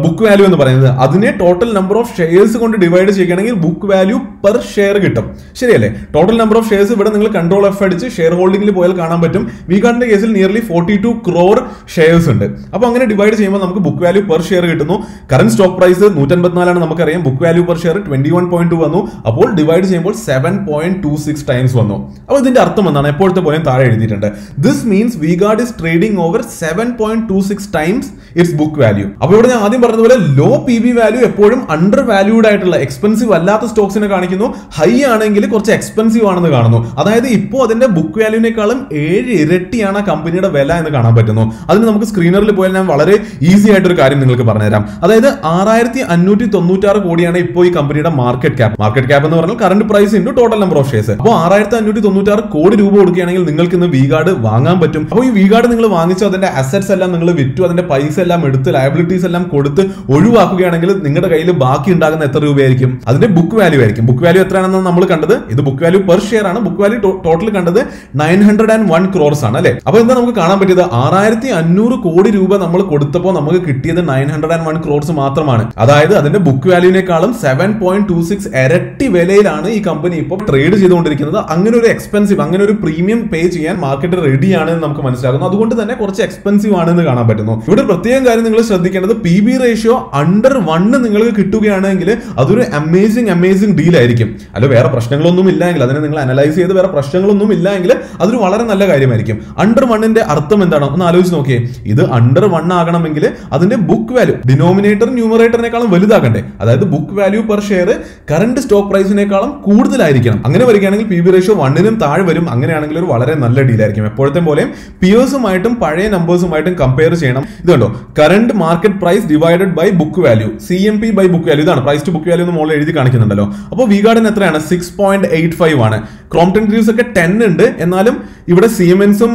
ബുക്ക് വാല്യൂ എന്ന് പറയുന്നത്? അതിനെ ടോട്ടൽ നമ്പർ ഓഫ് ഷെയർസ് കൊണ്ട് ഡിവൈഡ് ചെയ്യുകയാണെങ്കിൽ ബുക്ക് വാല്യൂ പെർ ഷെയർ കിട്ടും. ശരിയല്ലേ? ടോട്ടൽ നമ്പർ ഓഫ് ഷെയർസ് ഇവിടെ നിങ്ങൾ കൺട്രോൾ എഫ് അടിച്ച് ഷെയർ ഹോൾഡിംഗിൽ പോയാൽ കാണാൻ പറ്റും. വികാർഡിന്റെ കേസിൽ nearly forty two crore shares ഉണ്ട്. അപ്പോൾ അങ്ങനെ ഡിവൈഡ് ചെയ്യുമ്പോൾ നമുക്ക് ബുക്ക് വാല്യൂ പെർ ഷെയർ കിട്ടുന്നു. കറന്റ് സ്റ്റോക്ക് പ്രൈസ് നൂറ്റൻപത്തിനാലാണ് നമുക്കറിയാം. Book value per share twenty one point two വന്നു. അപ്പോൾ ഡിവൈഡ് ചെയ്യുമ്പോൾ seven point two six times വന്നു. അപ്പോൾ ഇതിന്റെ അർത്ഥം എന്താണ്? എപ്പോഴത്തെ പോലെയും താഴെ എഴുതിയിട്ടുണ്ട്. This means V Guard is trading over seven point two six times its book value അപ്പോൾ ഇവിടെ ഞാൻ ആദ്യം പറഞ്ഞതുപോലെ ലോ പി ബി വാല്യൂ എപ്പോഴും അണ്ടർ വാല്യൂഡ് ആയിട്ടുള്ള എക്സ്പെൻസീവ് അല്ലാത്ത സ്റ്റോക്സിനെ കാണിക്കുന്നു. ഹൈ ആണെങ്കിൽ കുറച്ച് എക്സ്പെൻസീവ് ആണെന്ന് കാണുന്നു. അതായത് ഇപ്പോൾ അതിന്റെ ബുക്ക് വാല്യൂവിനേക്കാളും ഏഴ് ഇരട്ടിയാണ് ആ കമ്പനിയുടെ വില എന്ന് കാണാൻ പറ്റുന്നു. അതിന് നമുക്ക് സ്ക്രീനറിൽ പോയാൽ ഞാൻ വളരെ ഈസി ആയിട്ട് ഒരു കാര്യം നിങ്ങൾക്ക് പറഞ്ഞുതരാം. അതായത് ആറായിരത്തി അഞ്ഞൂറ്റി തൊണ്ണൂറ്റാറ് കോടിയാണ് ഇപ്പോൾ ഈ കമ്പനിയുടെ മാർക്കറ്റ് ക്യാപ് മാർക്കറ്റ് ക്യാപ് എന്ന് പറഞ്ഞാൽ current price into total number of shares അപ്പോൾ ആറായിരത്തി അഞ്ഞൂറ്റി തൊണ്ണൂറ്റാറ് കോടി രൂപ കൊടുക്കുകയാണെങ്കിൽ നിങ്ങൾക്ക് ഇന്ന് വീഗാർഡ് വാങ്ങാൻ പറ്റും. അപ്പോൾ ഈ വീഗാർഡ് നിങ്ങൾ നിങ്ങൾ വാങ്ങിച്ചു അതിന്റെ അസറ്റ്സ് എല്ലാം നിങ്ങൾ വിറ്റു അതിന്റെ പൈസ എല്ലാം എടുത്ത് ലയബിലിറ്റീസ് എല്ലാം കൊടുത്ത് ഒഴിവാക്കുകയാണെങ്കിൽ നിങ്ങളുടെ കയ്യിൽ ബാക്കി ഉണ്ടാകുന്ന എത്ര രൂപയായിരിക്കും? അതിന്റെ ബുക്ക് വാല്യൂ ആയിരിക്കും. ബുക്ക് വാല്യൂ എത്രയാണെന്ന് നമ്മൾ കണ്ടത്? ഇത് ബുക്ക് വാല്യൂ പെർ ഷെയർ ആണ്. ബുക്ക് വാല്യൂ ടോട്ടൽ കണ്ടത് nine hundred and one crores ആണ് അല്ലെ? അപ്പൊ എന്താ നമുക്ക് കാണാൻ പറ്റിയത്? ആറായിരത്തി അഞ്ഞൂറ് കോടി രൂപ നമ്മൾ കൊടുത്തപ്പോൾ നമുക്ക് കിട്ടിയത് nine hundred and one crores മാത്രമാണ്. അതായത് അതിന്റെ ബുക്ക് വാല്യൂനേക്കാളും സെവൻ പോയിന്റ് ടു സിക്സ് ഇരട്ടി വിലയിലാണ് ഈ കമ്പനി ഇപ്പോൾ ട്രേഡ് ചെയ്തുകൊണ്ടിരിക്കുന്നത്. അങ്ങനെ ഒരു എക്സ്പെൻസീവ് അങ്ങനെ ഒരു പ്രീമിയം പേ ചെയ്യാൻ മാർക്കറ്റ് റെഡിയാണ് നമുക്ക് മനസ്സിലാക്കുന്നു. അതുകൊണ്ട് തന്നെ കുറച്ച് എക്സ്പെൻസീവ് ആണെന്ന് കാണാൻ പറ്റുന്നു. ഇവിടെ പ്രത്യേകം കാര്യം നിങ്ങൾ ശ്രദ്ധിക്കേണ്ടത് P B ratio under one നിങ്ങൾക്ക് കിട്ടുകയാണെങ്കിൽ അതൊരു അമേസിംഗ് അമേസിംഗ് ഡീൽ ആയിരിക്കും. അല്ല വേറെ പ്രശ്നങ്ങളൊന്നും ഇല്ലെങ്കിൽ അതിനെ നിങ്ങൾ അനലൈസ് ചെയ്ത് വേറെ പ്രശ്നങ്ങളൊന്നും ഇല്ലെങ്കിൽ അതൊരു വളരെ നല്ല കാര്യമായിരിക്കും. അണ്ടർ വണ്ണിന്റെ അർത്ഥം എന്താണ്? ഒന്ന് ആലോചിച്ച് നോക്കിയേ. ഇത് അണ്ടർ വൺ ആകണമെങ്കിൽ അതിന്റെ ബുക്ക് വാല്യൂ ഡിനോമിനേറ്റർ ന്യൂമറേറ്ററിനേക്കാളും വലുതാകണ്ടേ. അതായത് book value per share current stock പ്രൈസിനേക്കാളും കൂടുതലായിരിക്കണം. അങ്ങനെ വരികയാണെങ്കിൽ പി ബി റേഷ്യോ വണ്ണിനും താഴെ വരും. അങ്ങനെയാണെങ്കിൽ ഒരു വളരെ നല്ല ഡീലായിരിക്കും എപ്പോഴത്തെ പോലെയും പിയേഴ്സുമായിട്ടും നമ്പേഴ്സുമായിട്ടും കമ്പയർ ചെയ്യണം. ഇത് കണ്ടോ? Market price divided by book value C M P by book value ഇതാണ് പ്രൈസ് ടു ബുക്ക് വാല്യൂ എന്ന് മോളിൽ എഴുതി കാണിക്കുന്നുണ്ടല്ലോ. അപ്പോൾ വി ഗാർഡൻ എത്രയാണ്? സിക്സ് പോയിന്റ് എയ്റ്റ് ഫൈവ് ആണ്. ക്രോംപ്ടൺ ഗ്രീവ്സ് ഒക്കെ ടെൻ ഉണ്ട്. എന്നാലും ഇവിടെ സിഎംഎൻസും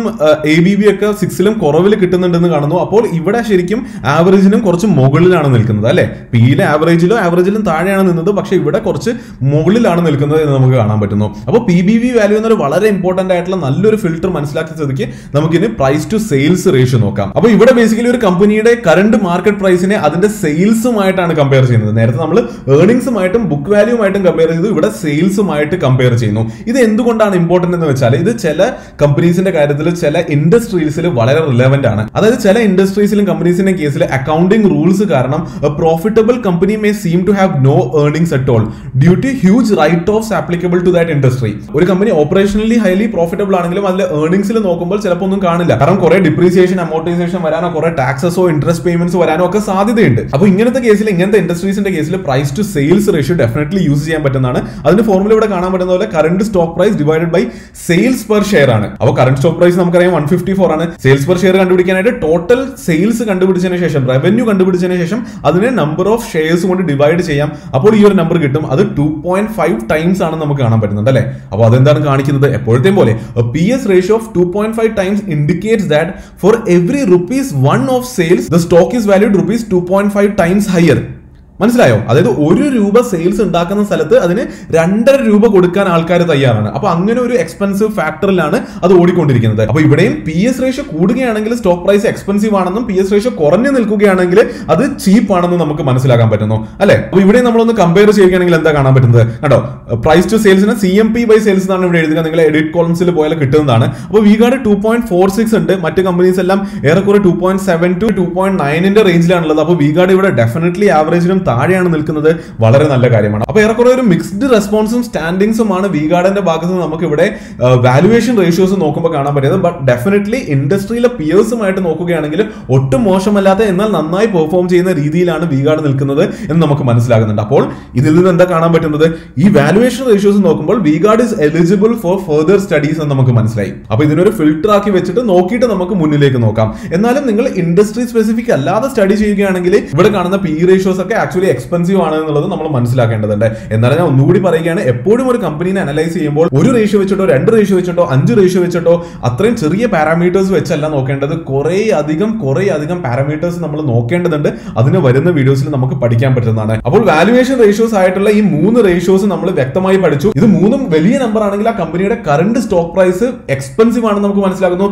എ ബി ബി ഒക്കെ സിക്സിലും കുറവിൽ കിട്ടുന്നുണ്ടെന്ന് കാണുന്നു. അപ്പോൾ ഇവിടെ ശരിക്കും ആവറേജിനും കുറച്ച് മുകളിലാണ് നിൽക്കുന്നത് അല്ലെ? പിയിലെ ആവറേജിലോ ആവറേജിലും താഴെയാണ് നിന്നത്. പക്ഷേ ഇവിടെ കുറച്ച് മുകളിലാണ് നിൽക്കുന്നത് എന്ന് നമുക്ക് കാണാൻ പറ്റുന്നു. അപ്പോൾ പി ബി വി വാല്യൂ എന്നൊരു വളരെ ഇമ്പോർട്ടന്റ് ആയിട്ടുള്ള നല്ലൊരു ഫിൽട്ടർ മനസ്സിലാക്കിയ സ്ഥിതിക്ക് നമുക്കിനി പ്രൈസ് ടു സെയിൽസ് റേഷ്യോ നോക്കാം. അപ്പൊ ഇവിടെ ബേസിക്കലി ഒരു കമ്പനിയുടെ കറണ്ട് മാർക്കറ്റ് പ്രൈസിനെ അതിന്റെ സെയിൽസുമായിട്ടാണ് കമ്പയർ ചെയ്യുന്നത്. നേരത്തെ നമ്മൾ ഏർണിംഗ്സുമായിട്ടും ബുക്ക് വാല്യൂമായിട്ടും കമ്പയർ ചെയ്തു ഇവിടെ സെയിൽസുമായിട്ട് കമ്പയർ ചെയ്യുന്നു. ഇത് എന്തുകൊണ്ടാണ് ഇമ്പോർട്ടന്റ് എന്ന് വെച്ചാൽ ഇത് ചില കമ്പനീസിന്റെ കാര്യത്തിൽ ചില ഇൻഡസ്ട്രീസിൽ വളരെ റിലവന്റ് ആണ്. അതായത് ചില ഇൻഡസ്ട്രീസിലും കമ്പനീസിന്റെ കേസിൽ അക്കൗണ്ടിംഗ് റൂൾസ് കാരണം profitable company may seem to have no earnings at all due to huge write offs applicable to that industry ഒരു കമ്പനി ഓപ്പറേഷണലി ഹൈലി പ്രോഫിറ്റബിൾ ആണെങ്കിലും അതിൽ ഏർണിംഗ്സിൽ നോക്കുമ്പോൾ ചിലപ്പോൾ ഒന്നും കാണില്ല. കാരണം കുറെ ഡിപ്രീസിയേഷൻ അമോർട്ടൈസേഷൻ വരാനോ കുറെ ടാക്സസോ ഇൻട്രസ്റ്റ് പേയ്മെന്റ്സ് വരാനോ ഒക്കെ സാധ്യതയുണ്ട്. അപ്പോൾ ഇങ്ങനത്തെ കേസിൽ ഇങ്ങനത്തെ ഇൻഡസ്ട്രീസിന്റെ കേസിൽ price to sales ratio definitely use ചെയ്യാൻ പറ്റുന്നതാണ്. അതിന്റെ ഫോർമുല ഇവിടെ കാണാൻ പറ്റുന്ന പോലെ current stock price divided by sales per share ആണ്. അപ്പോൾ കറന്റ് സ്റ്റോക്ക് പ്രൈസ് നമുക്കറിയാം വൺ ഫിഫ്റ്റി ഫോർ ആണ്. സെയിൽസ് പെർ ഷെയർ കണ്ടുപിടിക്കാനായിട്ട് ടോട്ടൽ സെയിൽസ് കണ്ടുപിടിച്ചതിന് ശേഷം റവന്യൂ കണ്ടുപിടിച്ചതിന് ശേഷം അതിനെ നമ്പർ ഓഫ് ഷെയർസ് കൊണ്ട് ഡിവൈഡ് ചെയ്യാം. അപ്പോൾ ഈ ഒരു നമ്പർ കിട്ടും. അത് ടു പോയിന്റ് ഫൈവ് ടൈംസ് ആണ് നമുക്ക് കാണാൻ പറ്റുന്നുണ്ട് അല്ലേ? അപ്പോൾ അതെന്താണ് കാണിക്കുന്നത്? എപ്പോഴത്തെയും പോലെ P S ratio of two point five times indicates that for every rupees 1 of sales, the stock is valued rupees 2.5 times higher. മനസ്സിലായോ? അതായത് ഒരു രൂപ സെയിൽസ് ഉണ്ടാക്കുന്ന സ്ഥലത്ത് അതിന് രണ്ടര രൂപ കൊടുക്കാൻ ആൾക്കാർ തയ്യാറാണ്. അപ്പൊ അങ്ങനെ ഒരു എക്സ്പെൻസീവ് ഫാക്ടറിലാണ് അത് ഓടിക്കൊണ്ടിരിക്കുന്നത്. അപ്പൊ ഇവിടെയും പി എസ് റേഷ്യോ കൂടുകയാണെങ്കിൽ സ്റ്റോക്ക് പ്രൈസ് എക്സ്പെൻസീവ് ആണെന്നും പി എസ് റേഷ്യോ കുറഞ്ഞു നിൽക്കുകയാണെങ്കിൽ അത് ചീപ്പ് ആണെന്നും നമുക്ക് മനസ്സിലാക്കാൻ പറ്റുന്നു. അല്ലെ? അപ്പൊ ഇവിടെ നമ്മളൊന്ന് കമ്പയർ ചെയ്യുകയാണെങ്കിൽ എന്താ കാണാൻ പറ്റുന്നത്? കണ്ടോ? Price to സെയിൽസിന് C M P by sales എന്നാണ് ഇവിടെ എഴുതുക നിങ്ങൾ എഡിറ്റ് കോളംസിൽ പോയാൽ കിട്ടുന്നതാണ്. അപ്പോൾ V Guard two point four six ഉണ്ട്. മറ്റ് കമ്പനീസ് എല്ലാം ഏറെക്കുറെ two point seven two two point നയനിന്റെ റേഞ്ചിലാണുള്ളത് അപ്പോൾ വി ഗാർഡ് ഇവിടെ ഡെഫിനറ്റ്ലി ആവറേജിനും താഴെയാണ് നിൽക്കുന്നത് വളരെ നല്ല കാര്യമാണ്. അപ്പൊ ഏറെക്കുറെ ഒരു മിക്സ്ഡ് റെസ്പോൺസും സ്റ്റാൻഡിങ്സുമാണ് വി ഗാർഡന്റെ ഭാഗത്ത് നിന്ന് നമുക്ക് ഇവിടെ വാലുവേഷൻ റേഷ്യോസ് നോക്കുമ്പോൾ കാണാൻ പറ്റിയത്. ബട്ട് ഡെഫിനറ്റ്ലി ഇൻഡസ്ട്രിയിലെ പിയേഴ്സുമായിട്ട് നോക്കുകയാണെങ്കിൽ ഒട്ടും മോശമല്ലാത്ത എന്നാൽ നന്നായി പെർഫോം ചെയ്യുന്ന രീതിയിലാണ് വി ഗാർഡ് നിൽക്കുന്നത് എന്ന് നമുക്ക് മനസ്സിലാകുന്നുണ്ട്. അപ്പോൾ ഇതിൽ നിന്ന് എന്താ കാണാൻ പറ്റുന്നത്? ഈ വാലുവേഷൻ റേഷ്യോസ് നോക്കുമ്പോൾ V Guard is eligible for further studies എന്ന് നമുക്ക് മനസ്സിലായി. അപ്പൊ ഇതിനൊരു ഫിൽട്ടർ ആക്കി വെച്ചിട്ട് നോക്കിയിട്ട് നമുക്ക് മുന്നിലേക്ക് നോക്കാം. എന്നാലും നിങ്ങൾ ഇൻഡസ്ട്രി സ്പെസിഫിക് അല്ലാതെ സ്റ്റഡി ചെയ്യുകയാണെങ്കിൽ ഇവിടെ കാണുന്ന പി റേഷ്യോസ് ഒക്കെ ആക്ച്വലി എക്സ്പെൻസീവ് ആണ് എന്നുള്ളത് നമ്മൾ മനസ്സിലാക്കേണ്ടതുണ്ട്. എന്നാലും ഞാൻ ഒന്നുകൂടി പറയുകയാണ് എപ്പോഴും ഒരു കമ്പനീനെ അനലൈസ് ചെയ്യുമ്പോൾ ഒരു റേഷ്യോ വെച്ചിട്ടോ രണ്ട് റേഷ്യോ വെച്ചിട്ടോ അഞ്ച് റേഷ്യോ വെച്ചിട്ടോ അത്രയും ചെറിയ പാരാമീറ്റേഴ്സ് വെച്ചല്ല നോക്കേണ്ടത്. കുറേ അധികം കുറേ അധികം പാരാമീറ്റേഴ്സ് നമ്മൾ നോക്കേണ്ടതുണ്ട്. അതിന് വരുന്ന വീഡിയോസിൽ നമുക്ക് പഠിക്കാൻ പറ്റുന്നതാണ്. അപ്പോൾ വാലുവേഷൻ റേഷ്യോസ് ആയിട്ടുള്ള ഈ മൂന്ന് റേഷ്യോസ് നമ്മൾ വ്യക്തമായി പഠിച്ചു. ഇത് മൂന്നും വലിയ നമ്പർ ആണെങ്കിൽ ആ കമ്പനിയുടെ കറണ്ട് സ്റ്റോക്ക് പ്രൈസ് എക്സ്പെൻസീവ് ആണെന്ന് നമുക്ക് മനസ്സിലാക്കുന്നു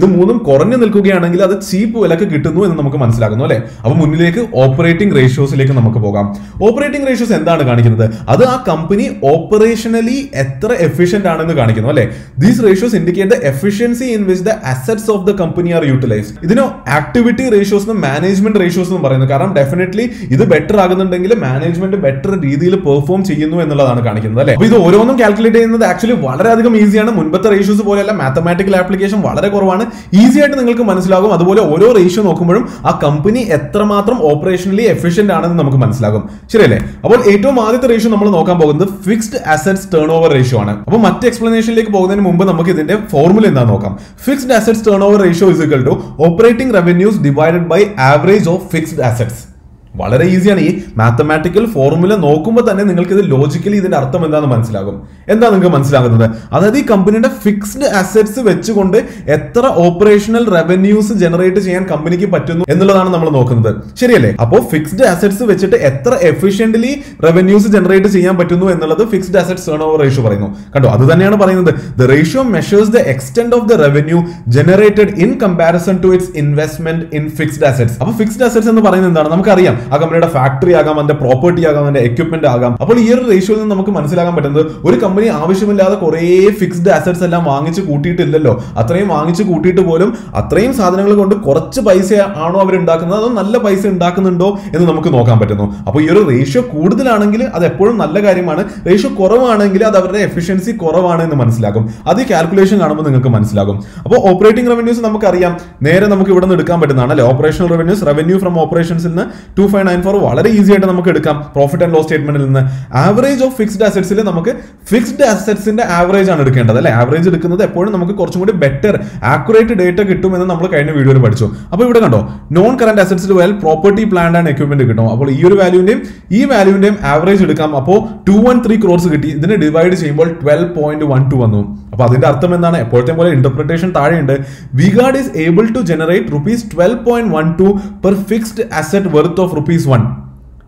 ഇത് മൂന്നും കുറഞ്ഞു നിൽക്കുകയാണെങ്കിൽ അത് ചീപ്പ് വിലക്ക് കിട്ടുന്നു എന്ന് നമുക്ക് മനസ്സിലാക്കുന്നു അല്ലെ? അപ്പൊ മുന്നിലേക്ക് ഓപ്പറേറ്റിംഗ് റേഷ്യോസിലേക്ക് നമുക്ക് പോകാം. ഓപ്പറേറ്റിംഗ് റേഷ്യോസ് എന്താണ് കാണിക്കുന്നത്? അത് ആ കമ്പനി ഓപ്പറേഷണലി എത്ര എഫിഷ്യന്റ് ആണെന്ന് കാണിക്കുന്നു അല്ലെ? These ratios indicate the efficiency in which the assets of the company are utilise ഇതിനോ activity ratios എന്നും മാനേജ്മെന്റ് റേഷ്യോസ് എന്നും പറയുന്നത് കാരണം ഡെഫിനറ്റ്ലി ഇത് ബെറ്റർ ആകുന്നുണ്ടെങ്കിൽ മാനേജ്മെന്റ് ബെറ്റർ രീതിയിൽ പെർഫോം ചെയ്യുന്നു എന്നുള്ളതാണ് കാണിക്കുന്നത് അല്ലെ? അപ്പൊ ഇത് ഓരോന്നും കാൽക്കുലേറ്റ് ചെയ്യുന്നത് ആക്ച്വലി വളരെയധികം ഈസിയാണ് മുൻപത്തെ റേഷ്യോസ് പോലെയല്ല മാത്തമാറ്റിക്കൽ ആപ്ലിക്കേഷൻ വളരെ കുറവാണ്. ഈസി ആയിട്ട് നിങ്ങൾക്ക് മനസ്സിലാകും. അതുപോലെ ഓരോ റേഷ്യോ നോക്കുമ്പോഴും ആ കമ്പനി എത്രമാത്രം ഓപ്പറേഷനലി എഫിഷ്യന്റ് ആണെന്ന് നമുക്ക് മനസ്സിലാകും. ശരിയല്ലേ? അപ്പോൾ ഏറ്റവും ആദ്യത്തെ റേഷ്യോ നമ്മൾ നോക്കാൻ പോകുന്നത് fixed assets turn over ratio ആണ്. അപ്പോൾ മറ്റ് എക്സ്പ്ലനേഷനിലേക്ക് പോകുന്നതിന് മുമ്പ് നമുക്ക് ഇതിന്റെ ഫോർമുല എന്താ നോക്കാം. Fixed assets turn over ratio is equal to operating revenues divided by average of fixed assets വളരെ ഈസിയാണ് ഈ മാത്തമാറ്റിക്കൽ ഫോർമുല നോക്കുമ്പോൾ തന്നെ നിങ്ങൾക്ക് ഇത് ലോജിക്കലി ഇതിന്റെ അർത്ഥം എന്താണെന്ന് മനസ്സിലാകും. എന്താ നിങ്ങൾക്ക് മനസ്സിലാകുന്നത്? അതായത് ഈ കമ്പനിയുടെ ഫിക്സ്ഡ് അസറ്റ്സ് വെച്ചുകൊണ്ട് എത്ര ഓപ്പറേഷണൽ റവന്യൂസ് ജനറേറ്റ് ചെയ്യാൻ കമ്പനിക്ക് പറ്റുന്നു എന്നുള്ളതാണ് നമ്മൾ നോക്കുന്നത്. ശരിയല്ലേ? അപ്പോൾ ഫിക്സ്ഡ് അസറ്റ്സ് വെച്ചിട്ട് എത്ര എഫിഷ്യന്റ്ലി റവന്യൂസ് ജനറേറ്റ് ചെയ്യാൻ പറ്റുന്നു എന്നുള്ളത് fixed assets turn over ratio പറയുന്നു. കണ്ടോ? അത് തന്നെയാണ് പറയുന്നത്. The ratio measures the extend of the revenue generated in comparison to its investment in fixed assets അപ്പോൾ ഫിക്സ്ഡ് അസറ്റ്സ് എന്ന് പറയുന്നത് എന്താണ്? നമുക്കറിയാം. ആ കമ്പനിയുടെ ഫാക്ടറി ആകാം അതിന്റെ പ്രോപ്പർട്ടി ആകാം അതിന്റെ എക്യുപ്മെന്റ് ആകാം. അപ്പോൾ ഈ ഒരു റേഷ്യോയിൽ നിന്ന് നമുക്ക് മനസ്സിലാക്കാൻ പറ്റുന്നത് ഒരു കമ്പനി ആവശ്യമില്ലാതെ കുറേ ഫിക്സ്ഡ് അസറ്റ്സ് എല്ലാം വാങ്ങിച്ച് കൂട്ടിയിട്ടില്ലല്ലോ. അത്രയും വാങ്ങിച്ച് കൂട്ടിയിട്ട് പോലും അത്രയും സാധനങ്ങൾ കൊണ്ട് കുറച്ച് പൈസ ആണോ അവർ ഉണ്ടാക്കുന്നത്? അതോ നല്ല പൈസ ഉണ്ടാക്കുന്നുണ്ടോ എന്ന് നമുക്ക് നോക്കാൻ പറ്റുന്നു. അപ്പോൾ ഈ ഒരു റേഷ്യോ കൂടുതലാണെങ്കിൽ അത് എപ്പോഴും നല്ല കാര്യമാണ്. റേഷ്യോ കുറവാണെങ്കിൽ അത് അവരുടെ എഫിഷ്യൻസി കുറവാണ് എന്ന് മനസ്സിലാക്കും. അത് ഈ കാൽക്കുലേഷൻ കാണുമ്പോൾ നിങ്ങൾക്ക് മനസ്സിലാകും. അപ്പോൾ ഓപ്പറേറ്റിംഗ് റവന്യൂസ് നമുക്കറിയാം. നേരെ നമുക്ക് ഇവിടെ നിന്ന് എടുക്കാൻ പറ്റുന്നതാണ് അല്ലെ? ഓപ്പറേഷണൽ റവന്യൂസ് റവന്യൂ ഫ്രം ഓപ്പറേഷൻസിൽ നിന്ന് ടു ഫൈവ് നയൻ ഫോർ വളരെ ഈസി ആയിട്ട് നമുക്ക് എടുക്കാം. പ്രോഫിറ്റ് ആൻഡ് ലോസ് സ്റ്റേറ്റ്മെന്റിൽ നിന്ന്. ആവറേജ് ഓഫ് ഫിക്സ്ഡ് അസറ്റ്സിൽ നമുക്ക് ഫിക്സ്ഡ് അസറ്റ്സിന്റെ ആവറേജ് ആണ് എടുക്കേണ്ടത് അല്ലെ? ആവറേജ് എടുക്കുന്നത് എപ്പോഴും നമുക്ക് കുറച്ചും കൂടി ബെറ്റർ ആക്യുറേറ്റ് ഡേറ്റ കിട്ടുമെന്ന് നമ്മൾ കഴിഞ്ഞ വീഡിയോയിൽ പഠിച്ചു. അപ്പോൾ ഇവിടെ കണ്ടോ? നോൺ കറന്റ് അസറ്റ്സിൽ പോയാൽ പ്രോപ്പർട്ടി പ്ലാന്റ് ആൻഡ് എക്യുപ്മെന്റ് കിട്ടും. അപ്പോൾ ഈ ഒരു വാല്യൂന്റെയും ഈ വാല്യൂന്റെയും ആവറേജ് എടുക്കാം. അപ്പോൾ ടു വൺ ത്രീ ക്രോർസ് കിട്ടി. ഇതിനെ ഡിവൈഡ് ചെയ്യുമ്പോൾ ട്വൽവ് പോയിന്റ് വൺ ടു വന്നു. അപ്പോൾ അതിന്റെ അർത്ഥം എന്താണ്? എപ്പോഴത്തെ പോലെ interpretation താഴെയുണ്ട്. V Guard is able to generate rupees twelve point one two per fixed asset worth of rupees one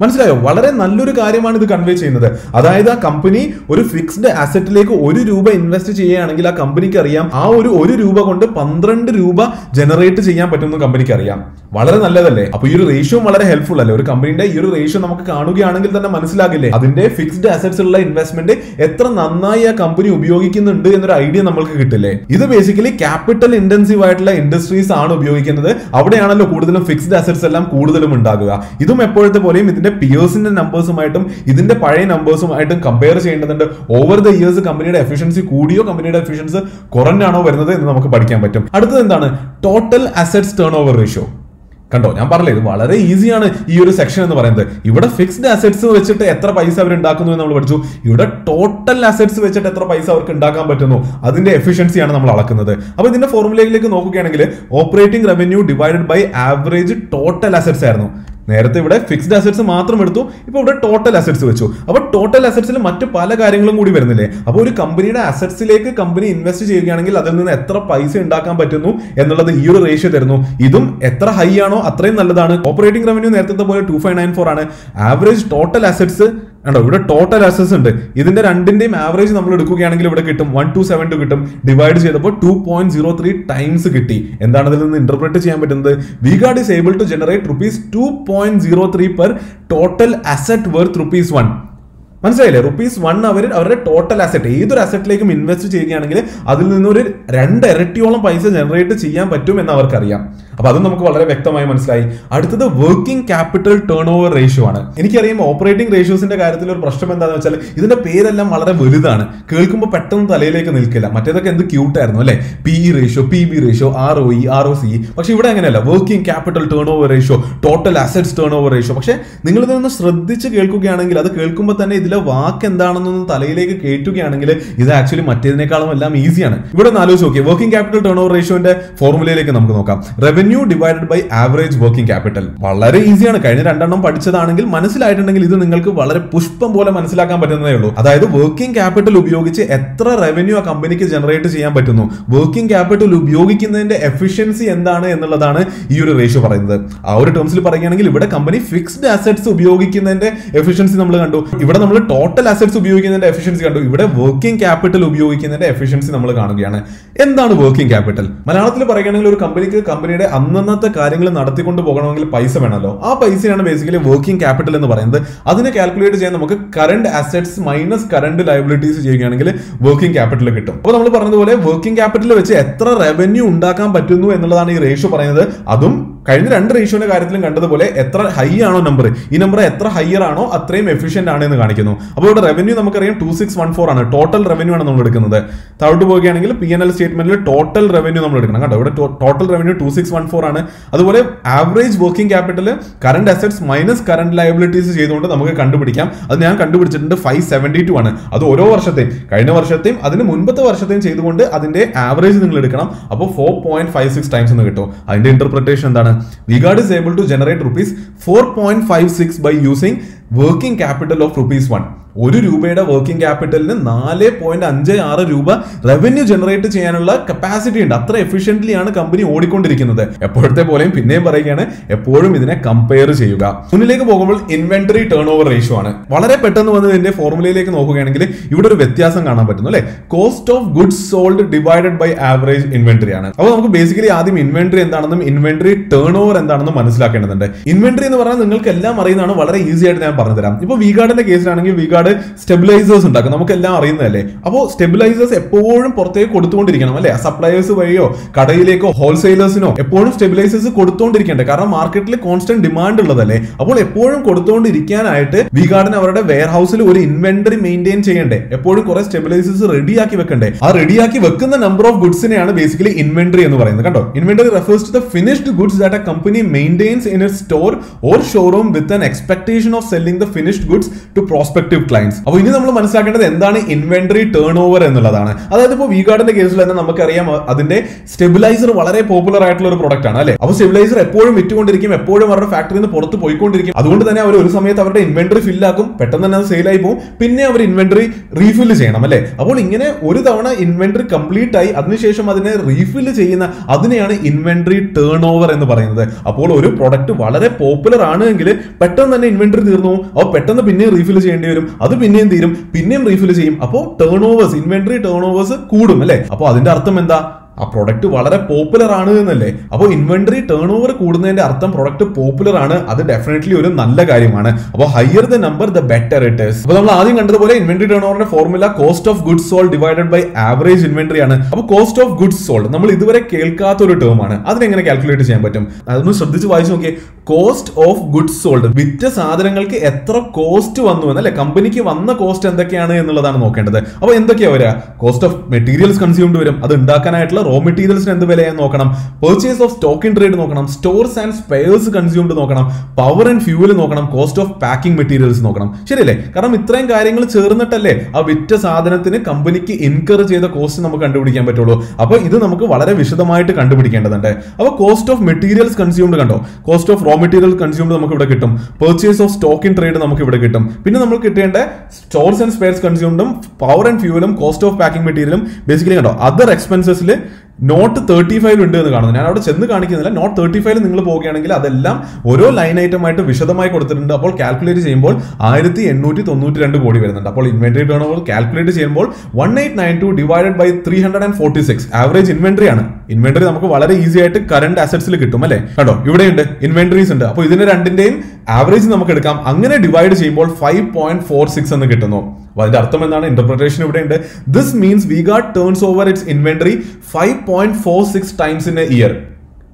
മനസ്സിലായോ? വളരെ നല്ലൊരു കാര്യമാണ് ഇത് കൺവേ ചെയ്യുന്നത്. അതായത് ആ കമ്പനി ഒരു ഫിക്സ്ഡ് അസറ്റിലേക്ക് ഒരു രൂപ ഇൻവെസ്റ്റ് ചെയ്യുകയാണെങ്കിൽ ആ കമ്പനിക്ക് അറിയാം. ആ ഒരു ഒരു രൂപ കൊണ്ട് പന്ത്രണ്ട് രൂപ ജനറേറ്റ് ചെയ്യാൻ പറ്റുമെന്ന് കമ്പനിക്ക് അറിയാം. വളരെ നല്ലതല്ലേ? അപ്പൊ ഈ ഒരു റേഷ്യോ വളരെ ഹെൽപ്ഫുൾ അല്ലേ? ഒരു കമ്പനിയുടെ ഈ ഒരു റേഷ്യോ നമുക്ക് കാണുകയാണെങ്കിൽ തന്നെ മനസ്സിലാകില്ലേ? അതിന്റെ ഫിക്സ്ഡ് അസറ്റ്സ് ഉള്ള ഇൻവെസ്റ്റ്മെന്റ് എത്ര നന്നായി ആ കമ്പനി ഉപയോഗിക്കുന്നുണ്ട് എന്നൊരു ഐഡിയ നമ്മൾക്ക് കിട്ടില്ലേ? ഇത് ബേസിക്കലി ക്യാപിറ്റൽ ഇന്റൻസീവ് ആയിട്ടുള്ള ഇൻഡസ്ട്രീസ് ആണ് ഉപയോഗിക്കുന്നത്. അവിടെയാണല്ലോ കൂടുതലും ഫിക്സ്ഡ് അസറ്റ്സ് എല്ലാം കൂടുതലും ഉണ്ടാകുക. ഇതും എപ്പോഴത്തെ പോലെയും ഇതിന്റെ പിയേഴ്സിന്റെ നമ്പേഴ്സുമായിട്ടും ഇതിന്റെ പഴയ നമ്പേഴ്സുമായിട്ടും കമ്പയർ ചെയ്യേണ്ടതുണ്ട്. ഓവർ ദ ഇയേഴ്സ് കമ്പനിയുടെ എഫിഷ്യൻസി കൂടിയോ കമ്പനിയുടെ എഫിഷ്യൻസ് കുറഞ്ഞാണോ വരുന്നത് എന്ന് നമുക്ക് പഠിക്കാൻ പറ്റും. അടുത്തത് എന്താണ്? Total assets turn over ratio കണ്ടോ? ഞാൻ പറഞ്ഞത് വളരെ ഈസിയാണ് ഈ ഒരു സെക്ഷൻ എന്ന് പറയുന്നത്. ഇവിടെ ഫിക്സ്ഡ് അസറ്റ്സ് വെച്ചിട്ട് എത്ര പൈസ അവർ ഉണ്ടാക്കുന്നു എന്ന് നമ്മൾ പഠിച്ചു. ഇവിടെ ടോട്ടൽ അസറ്റ്സ് വെച്ചിട്ട് എത്ര പൈസ അവർക്ക് ഉണ്ടാക്കാൻ പറ്റുന്നു. അതിന്റെ എഫിഷ്യൻസിയാണ് നമ്മൾ അളക്കുന്നത്. അപ്പോൾ ഇതിന്റെ ഫോർമുലയിലേക്ക് നോക്കുകയാണെങ്കിൽ operating revenue divided by average total assets ആയിരുന്നു. നേരത്തെ ഇവിടെ ഫിക്സ്ഡ് അസറ്റ്സ് മാത്രം എടുത്തു ഇപ്പൊ ഇവിടെ ടോട്ടൽ അസറ്റ്സ് വെച്ചു. അപ്പോൾ ടോട്ടൽ അസറ്റ്സിൽ മറ്റു പല കാര്യങ്ങളും കൂടി വരുന്നില്ലേ? അപ്പോൾ ഒരു കമ്പനിയുടെ അസറ്റ്സിലേക്ക് കമ്പനി ഇൻവെസ്റ്റ് ചെയ്യുകയാണെങ്കിൽ അതിൽ നിന്ന് എത്ര പൈസ ഉണ്ടാക്കാൻ പറ്റുന്നു എന്നുള്ളത് ഈ ഒരു റേഷ്യോ തരുന്നു. ഇതും എത്ര ഹൈ ആണോ അത്രയും നല്ലതാണ്. ഓപ്പറേറ്റിംഗ് റവന്യൂ നേരത്തെ പോലെ ടു ഫൈവ് നയൻ ഫോർ ആണ്. ആവറേജ് ടോട്ടൽ അസറ്റ്സ് കണ്ടോ? ഇവിടെ ടോട്ടൽ അസസ് ഉണ്ട്. ഇതിന്റെ രണ്ടിന്റെയും ആവറേജ് നമ്മൾ എടുക്കുകയാണെങ്കിൽ ഇവിടെ കിട്ടും വൺ ടു സെവൻ ടു കിട്ടും. ഡിവൈഡ് ചെയ്തപ്പോൾ two point zero three times കിട്ടി. എന്താണ് ഇതിൽ നിന്ന് ഇന്റർപ്രറ്റ് ചെയ്യാൻ പറ്റുന്നത്? V Guard is able to generate rupees two point zero three per total asset worth rupees one മനസ്സിലായില്ലേ? റുപ്പീസ് വൺ അവർ അവരുടെ ടോട്ടൽ അസറ്റ് ഏതൊരു അസറ്റിലേക്കും ഇൻവെസ്റ്റ് ചെയ്യുകയാണെങ്കിൽ അതിൽ നിന്നൊരു രണ്ട് ഇരട്ടിയോളം പൈസ ജനറേറ്റ് ചെയ്യാൻ പറ്റും എന്ന് അവർക്കറിയാം. അപ്പൊ അത് നമുക്ക് വളരെ വ്യക്തമായി മനസ്സിലായി. അടുത്തത് working capital turn over ratio ആണ്. എനിക്കറിയാം ഓപ്പറേറ്റിംഗ് റേഷ്യോസിന്റെ കാര്യത്തിൽ ഒരു പ്രശ്നം എന്താണെന്ന് വെച്ചാൽ ഇതിന്റെ പേരെല്ലാം വളരെ വലുതാണ്. കേൾക്കുമ്പോൾ പെട്ടെന്ന് തലയിലേക്ക് നിൽക്കില്ല. മറ്റേതൊക്കെ എന്ത് ക്യൂട്ടായിരുന്നു അല്ലെ? P E ratio P B ratio R O E R O C പക്ഷെ ഇവിടെ അങ്ങനെയല്ല. Working capital turnover ratio total assets turnover ratio പക്ഷെ നിങ്ങൾ ഇതൊന്ന് ശ്രദ്ധിച്ച് കേൾക്കുകയാണെങ്കിൽ അത് കേൾക്കുമ്പോൾ തന്നെ ഇതിലെ വാക്ക് എന്താണെന്നൊന്ന് തലയിലേക്ക് കേട്ടുകയാണെങ്കിൽ ഇത് ആക്ച്വലി മറ്റേതിനേക്കാളും എല്ലാം ഈസിയാണ് ഇവിടെ ഒന്ന് ആലോചിച്ച് നോക്കിയാൽ വർക്കിംഗ് ക്യാപിറ്റൽ ടേൺ ഓവർ റേഷ്യോന്റെ ഫോർമുലയിലേക്ക് നമുക്ക് നോക്കാം. Revenue divided by average working capital വളരെ ഈസിയാണ് കഴിഞ്ഞ രണ്ടെണ്ണം പഠിച്ചതാണെങ്കിൽ മനസ്സിലായിട്ടുണ്ടെങ്കിൽ ഇത് നിങ്ങൾക്ക് വളരെ പുഷ്പം പോലെ മനസ്സിലാക്കാൻ പറ്റുന്നതേ ഉള്ളൂ. അതായത് വർക്കിംഗ് ക്യാപിറ്റൽ ഉപയോഗിച്ച് എത്ര റവന്യൂ ആ കമ്പനിക്ക് ജനറേറ്റ് ചെയ്യാൻ പറ്റുന്നു? വർക്കിംഗ് ക്യാപിറ്റൽ ഉപയോഗിക്കുന്നതിന്റെ എഫിഷ്യൻസി എന്താണ് എന്നുള്ളതാണ് ഈ ഒരു റേഷ്യോ പറയുന്നത്. ആ ഒരു ടേംസിൽ പറയുകയാണെങ്കിൽ ഇവിടെ കമ്പനി ഫിക്സ്ഡ് അസറ്റ്സ് ഉപയോഗിക്കുന്നതിന്റെ എഫിഷ്യൻസി നമ്മൾ കണ്ടു. ഇവിടെ നമ്മൾ ടോട്ടൽ അസറ്റ്സ് ഉപയോഗിക്കുന്നതിന്റെ എഫിഷ്യൻസി കണ്ടു. ഇവിടെ വർക്കിംഗ് ക്യാപിറ്റൽ ഉപയോഗിക്കുന്നതിന്റെ എഫിഷ്യൻസി നമ്മൾ കാണുകയാണ്. എന്താണ് വർക്കിംഗ് ക്യാപിറ്റൽ മലയാളത്തിൽ പറയുകയാണെങ്കിൽ ഒരു കമ്പനിക്ക് കമ്പനിയുടെ അന്നന്നത്തെ കാര്യങ്ങൾ നടത്തിക്കൊണ്ട് പോകണമെങ്കിൽ പൈസ വേണമല്ലോ. ആ പൈസയാണ് ബേസിക്കലി വർക്കിംഗ് ക്യാപിറ്റൽ എന്ന് പറയുന്നത്. അതിനെ കാൽക്കുലേറ്റ് ചെയ്യാൻ നമുക്ക് current assets minus current liabilities ചെയ്യുകയാണെങ്കിൽ വർക്കിംഗ് ക്യാപിറ്റൽ കിട്ടും. അപ്പോൾ നമ്മൾ പറഞ്ഞതുപോലെ വർക്കിംഗ് ക്യാപിറ്റൽ വെച്ച് എത്ര റവന്യൂ ഉണ്ടാക്കാൻ പറ്റുന്നു എന്നുള്ളതാണ് ഈ റേഷ്യോ പറയുന്നത്. അതും കഴിഞ്ഞ രണ്ട് റേഷ്യോന്റെ കാര്യത്തിലും കണ്ടതുപോലെ എത്ര ഹൈ ആണോ നമ്പർ ഈ നമ്പർ എത്ര ഹയർ ആണോ അത്രയും എഫിഷ്യന്റ് ആണ് എന്ന് കാണിക്കുന്നു. അപ്പോൾ ഇവിടെ റവന്യൂ നമുക്കറിയാം ടു സിക്സ് വൺ ഫോർ ആണ്. ടോട്ടൽ റവന്യൂ ആണ് നമ്മൾ എടുക്കുന്നത്. താഴോട്ട് പോവുകയാണെങ്കിൽ പി എൻ എൽ സ്റ്റേറ്റ്മെന്റിൽ ടോട്ടൽ റവന്യൂ നമ്മൾ എടുക്കണം. കേട്ടോ ഇവിടെ total revenue two six one four ആണ്. അതുപോലെ average working capital current assets minus current liabilities ചെയ്തുകൊണ്ട് നമുക്ക് കണ്ടുപിടിക്കാം. അത് ഞാൻ കണ്ടുപിടിച്ചിട്ടുണ്ട് ഫൈവ് സെവന്റി ടു ആണ്. അത് ഓരോ വർഷത്തെയും കഴിഞ്ഞ വർഷത്തെയും അതിന് മുൻപത്തെ വർഷത്തെയും ചെയ്തുകൊണ്ട് അതിന്റെ ആവറേജ് നിങ്ങൾ എടുക്കണം. അപ്പോൾ four point five six times എന്ന് കിട്ടും. അതിന്റെ ഇന്റർപ്രിട്ടേഷൻ എന്താണ്? Vigad is able to generate rupees 4.56 by using working capital of rupees 1. ഒരു രൂപയുടെ വർക്കിംഗ് ക്യാപിറ്റലിന് നാല് പോയിന്റ് അഞ്ച് ആറ് രൂപ റവന്യൂ ജനറേറ്റ് ചെയ്യാനുള്ള കപ്പാസിറ്റി ഉണ്ട്. അത്ര എഫിഷ്യന്റ്ലി ആണ് കമ്പനി ഓടിക്കൊണ്ടിരിക്കുന്നത്. എപ്പോഴത്തെ പോലെയും പിന്നെയും പറയുകയാണ് എപ്പോഴും ഇതിനെ കമ്പയർ ചെയ്യുക. മുന്നിലേക്ക് പോകുമ്പോൾ ഇൻവെന്ററി ടേൺ ഓവർ റേഷ്യോ ആണ്. വളരെ പെട്ടെന്ന് വന്ന് ഇതിന്റെ ഫോർമുലയിലേക്ക് നോക്കുകയാണെങ്കിൽ ഇവിടെ ഒരു വ്യത്യാസം കാണാൻ പറ്റുന്നു അല്ലെ? Cost of goods sold divided by average inventory ആണ്. അപ്പോൾ നമുക്ക് ബേസിക്കലി ആദ്യം ഇൻവെന്ററി എന്താണെന്നും ഇൻവെന്ററി ടേൺ ഓവർ എന്താണെന്നും മനസ്സിലാക്കേണ്ടതുണ്ട്. ഇൻവെന്ററി എന്ന് പറഞ്ഞാൽ നിങ്ങൾക്ക് എല്ലാം അറിയുന്നതാണ് വളരെ ഈസി ആയിട്ട് ഞാൻ പറഞ്ഞുതരാം. ഇപ്പോൾ വിഗാർഡിന്റെ കേസിലാണെങ്കിൽ വിഗാർഡ് സ്റ്റെബിലൈസേഴ്സ് ഉണ്ടാക്കും. നമുക്കെല്ലാം അറിയുന്നതല്ലേ? അപ്പോൾ സ്റ്റെബിലൈസേഴ്സ് എപ്പോഴും പുറത്തേക്ക് കൊടുത്തുകൊണ്ടിരിക്കണം അല്ലേ? സപ്ലൈസ് വഴിയോ കടയിലേക്കോ ഹോൾസെയിലേഴ്സിനോ എപ്പോഴും സ്റ്റെബിലൈസേഴ്സ് കൊടുത്തുകൊണ്ടിരിക്കേണ്ടത് കാരണം മാർക്കറ്റിൽ കോൺസ്റ്റന്റ് ഡിമാൻഡ് ഉള്ളതല്ലേ? അപ്പോൾ എപ്പോഴും കൊടുത്തുകൊണ്ടിരിക്കാനായിട്ട് വിഗാർഡിന് അവരുടെ വെയർ ഹൗസിൽ ഒരു ഇൻവെന്ററി മെയിന്റെയിൻ ചെയ്യണ്ടേ? എപ്പോഴും കുറെ സ്റ്റെബിലൈസേഴ്സ് റെഡിയാക്കി വെക്കണ്ടേ? ആ റെഡിയാക്കി വെക്കുന്ന നമ്പർ ഓഫ് ഗുഡ്സിനെയാണ് ബേസിക്കലി ഇൻവെന്ററി എന്ന് പറയുന്നത്. കണ്ടോ? Inventory refers to the finished goods that a company maintains in a store or showroom with an expectation of selling the finished goods to prospective clients അപ്പോൾ ഇനി നമ്മൾ മനസ്സിലാക്കേണ്ടത് എന്താണ് ഇൻവെന്ററി ടേൺ ഓവർ എന്നുള്ളതാണ്. അതായത് ഇപ്പോൾ വിഗാർഡിന്റെ കേസിൽ തന്നെ നമുക്കറിയാം അതിന്റെ സ്റ്റെബിലൈസർ വളരെ പോപ്പുലർ ആയിട്ടുള്ള ഒരു പ്രോഡക്റ്റ് ആണ് അല്ലെ? അപ്പോൾ സ്റ്റെബിലൈസർ എപ്പോഴും വിറ്റുകൊണ്ടിരിക്കും എപ്പോഴും അവരുടെ ഫാക്ടറിയിൽ നിന്ന് പുറത്ത് പോയിക്കൊണ്ടിരിക്കും. അതുകൊണ്ട് തന്നെ അവർ ഒരു സമയത്ത് അവരുടെ ഇൻവെന്ററി ഫില്ലാക്കും പെട്ടെന്ന് തന്നെ അത് ആയി പോകും പിന്നെ അവർ ഇൻവെന്ററി റീഫില്ല് ചെയ്യണം അല്ലെ? അപ്പോൾ ഇങ്ങനെ ഒരു തവണ ഇൻവെന്ററി കംപ്ലീറ്റ് ആയി അതിനുശേഷം അതിനെ റീഫില്ല് ചെയ്യുന്ന അതിനെയാണ് ഇൻവെന്ററി ടേൺ ഓവർ എന്ന് പറയുന്നത്. അപ്പോൾ ഒരു പ്രൊഡക്റ്റ് വളരെ പോപ്പുലർ ആണ് എങ്കിൽ പെട്ടെന്ന് തന്നെ ഇൻവെന്ററി തീർന്നു അപ്പോൾ പെട്ടെന്ന് പിന്നെ റീഫിൽ ചെയ്യേണ്ടി വരും. അത് പിന്നെയും തീരും പിന്നെയും റീഫിൽ ചെയ്യും. അപ്പോൾ turn overs inventory turn overs കൂടും അല്ലെ? അപ്പോൾ അതിന്റെ അർത്ഥം എന്താ? ആ പ്രൊഡക്റ്റ് വളരെ പോപ്പുലർ ആണ് എന്നല്ലേ? അപ്പോൾ ഇൻവെന്ററി ടേൺ ഓവർ കൂടുന്നതിന്റെ അർത്ഥം പ്രൊഡക്റ്റ് പോപ്പുലർ ആണ്. അത് ഡെഫിനറ്റ്ലി ഒരു നല്ല കാര്യമാണ്. അപ്പോൾ higher the number the better it is അപ്പോൾ നമ്മൾ ആദ്യം കണ്ടതുപോലെ inventory turn ഓവറിന്റെ formula cost of goods sold divided by average inventory ആണ്. അപ്പോൾ കോസ്റ്റ് ഓഫ് ഗുഡ്സ് സോൾഡ് നമ്മൾ ഇതുവരെ കേൾക്കാത്ത ഒരു ടേം ആണ്. അതിനെങ്ങനെ കാൽക്കുലേറ്റ് ചെയ്യാൻ പറ്റും? അതൊന്ന് ശ്രദ്ധിച്ച് വായിച്ചു നോക്കിയേ. കോസ്റ്റ് ഓഫ് ഗുഡ്സ് സോൾഡ് വിറ്റ സാധനങ്ങൾക്ക് എത്ര കോസ്റ്റ് വന്നു എന്നല്ലേ? കമ്പനിക്ക് വന്ന കോസ്റ്റ് എന്തൊക്കെയാണ് എന്നുള്ളതാണ് നോക്കേണ്ടത്. അപ്പോൾ എന്തൊക്കെയാ വരിക കോസ്റ്റ് ഓഫ് മെറ്റീരിയൽസ് കൺസ്യൂംഡ് വരും. അത് ഉണ്ടാക്കാനായിട്ടുള്ള റോ മെറ്റീരിയൽസിന് എന്ത് വിലയാന്ന് നോക്കണം? Purchase of stock in trade നോക്കണം. സ്റ്റോർസ് ആൻഡ് സ്പെയർസ് കൺസ്യൂംഡ് നോക്കണം. പവർ ആൻഡ് ഫ്യൂവൽ നോക്കണം. കോസ്റ്റ് ഓഫ് പാക്കിംഗ് മെറ്റീരിയൽസ് നോക്കണം. ശരിയല്ലേ? കാരണം ഇത്രയും കാര്യങ്ങൾ ചേർന്നിട്ടല്ലേ ആ വിറ്റ സാധനത്തിന് കമ്പനിക്ക് ഇൻകർ ചെയ്ത കോസ്റ്റ് നമുക്ക് കണ്ടുപിടിക്കാൻ പറ്റുള്ളൂ. അപ്പോൾ ഇത് നമുക്ക് വളരെ വിശദമായിട്ട് കണ്ടുപിടിക്കേണ്ടതുണ്ട്. അപ്പോൾ കോസ്റ്റ് ഓഫ് മെറ്റീരിയൽസ് കൺസ്യൂംഡ് കണ്ടോ? Cost of raw material consumed നമുക്ക് ഇവിടെ കിട്ടും. Purchase of stock in trade നമുക്ക് ഇവിടെ കിട്ടും. പിന്നെ നമുക്ക് കിട്ടേണ്ട സ്റ്റോർസ് ആൻഡ് സ്പെയർസ് കൺസ്യൂംഡും പവർ ആൻഡ് ഫ്യൂവലും കോസ്റ്റ് ഓഫ് പാക്കിംഗ് മെറ്റീരിയലും ബേസിക്കലി കണ്ടോ? അതർ എക്സ്പെൻസസിൽ നോട്ട് തേർട്ടി ഫൈവ് ഉണ്ട് എന്ന് കാണുന്നു. ഞാൻ അവിടെ ചെന്ന് കാണിക്കുന്നില്ല. നോട്ട് തേർട്ടി ഫൈവ് നിങ്ങൾ പോവുകയാണെങ്കിൽ അതെല്ലാം ഓരോ ലൈൻ ഐറ്റം ആയിട്ട് വിശദമായി കൊടുത്തിട്ടുണ്ട്. അപ്പോൾ കാൽക്കുലേറ്റ് ചെയ്യുമ്പോൾ ആയിരത്തി എണ്ണൂറ്റി തൊണ്ണൂറ്റി രണ്ട് കോടി വരുന്നുണ്ട്. അപ്പോൾ ഇൻവെന്ററി ടേൺ ഓവർ കാൽക്കുലേറ്റ് ചെയ്യുമ്പോൾ one eight nine two divided by three hundred and forty six average inventory ആണ്. ഇൻവെന്ററി നമുക്ക് വളരെ ഈസി ആയിട്ട് കറണ്ട് അസറ്റ്സിൽ കിട്ടും അല്ലേ? കണ്ടോ? ഇവിടെയുണ്ട് ഇൻവെന്ററീസ് ഉണ്ട്. അപ്പോൾ ഇതിന് രണ്ടിന്റെയും ആവറേജ് നമുക്ക് എടുക്കാം. അങ്ങനെ ഡിവൈഡ് ചെയ്യുമ്പോൾ ഫൈവ് പോയിന്റ് ഫോർ സിക്സ് എന്ന് കിട്ടുന്നു. അപ്പോൾ അതിന്റെ അർത്ഥം എന്താണ്? ഇന്റർപ്രിട്ടേഷൻ ഇവിടെ ഉണ്ട് this means V Guard turns over its inventory five point four six times in a year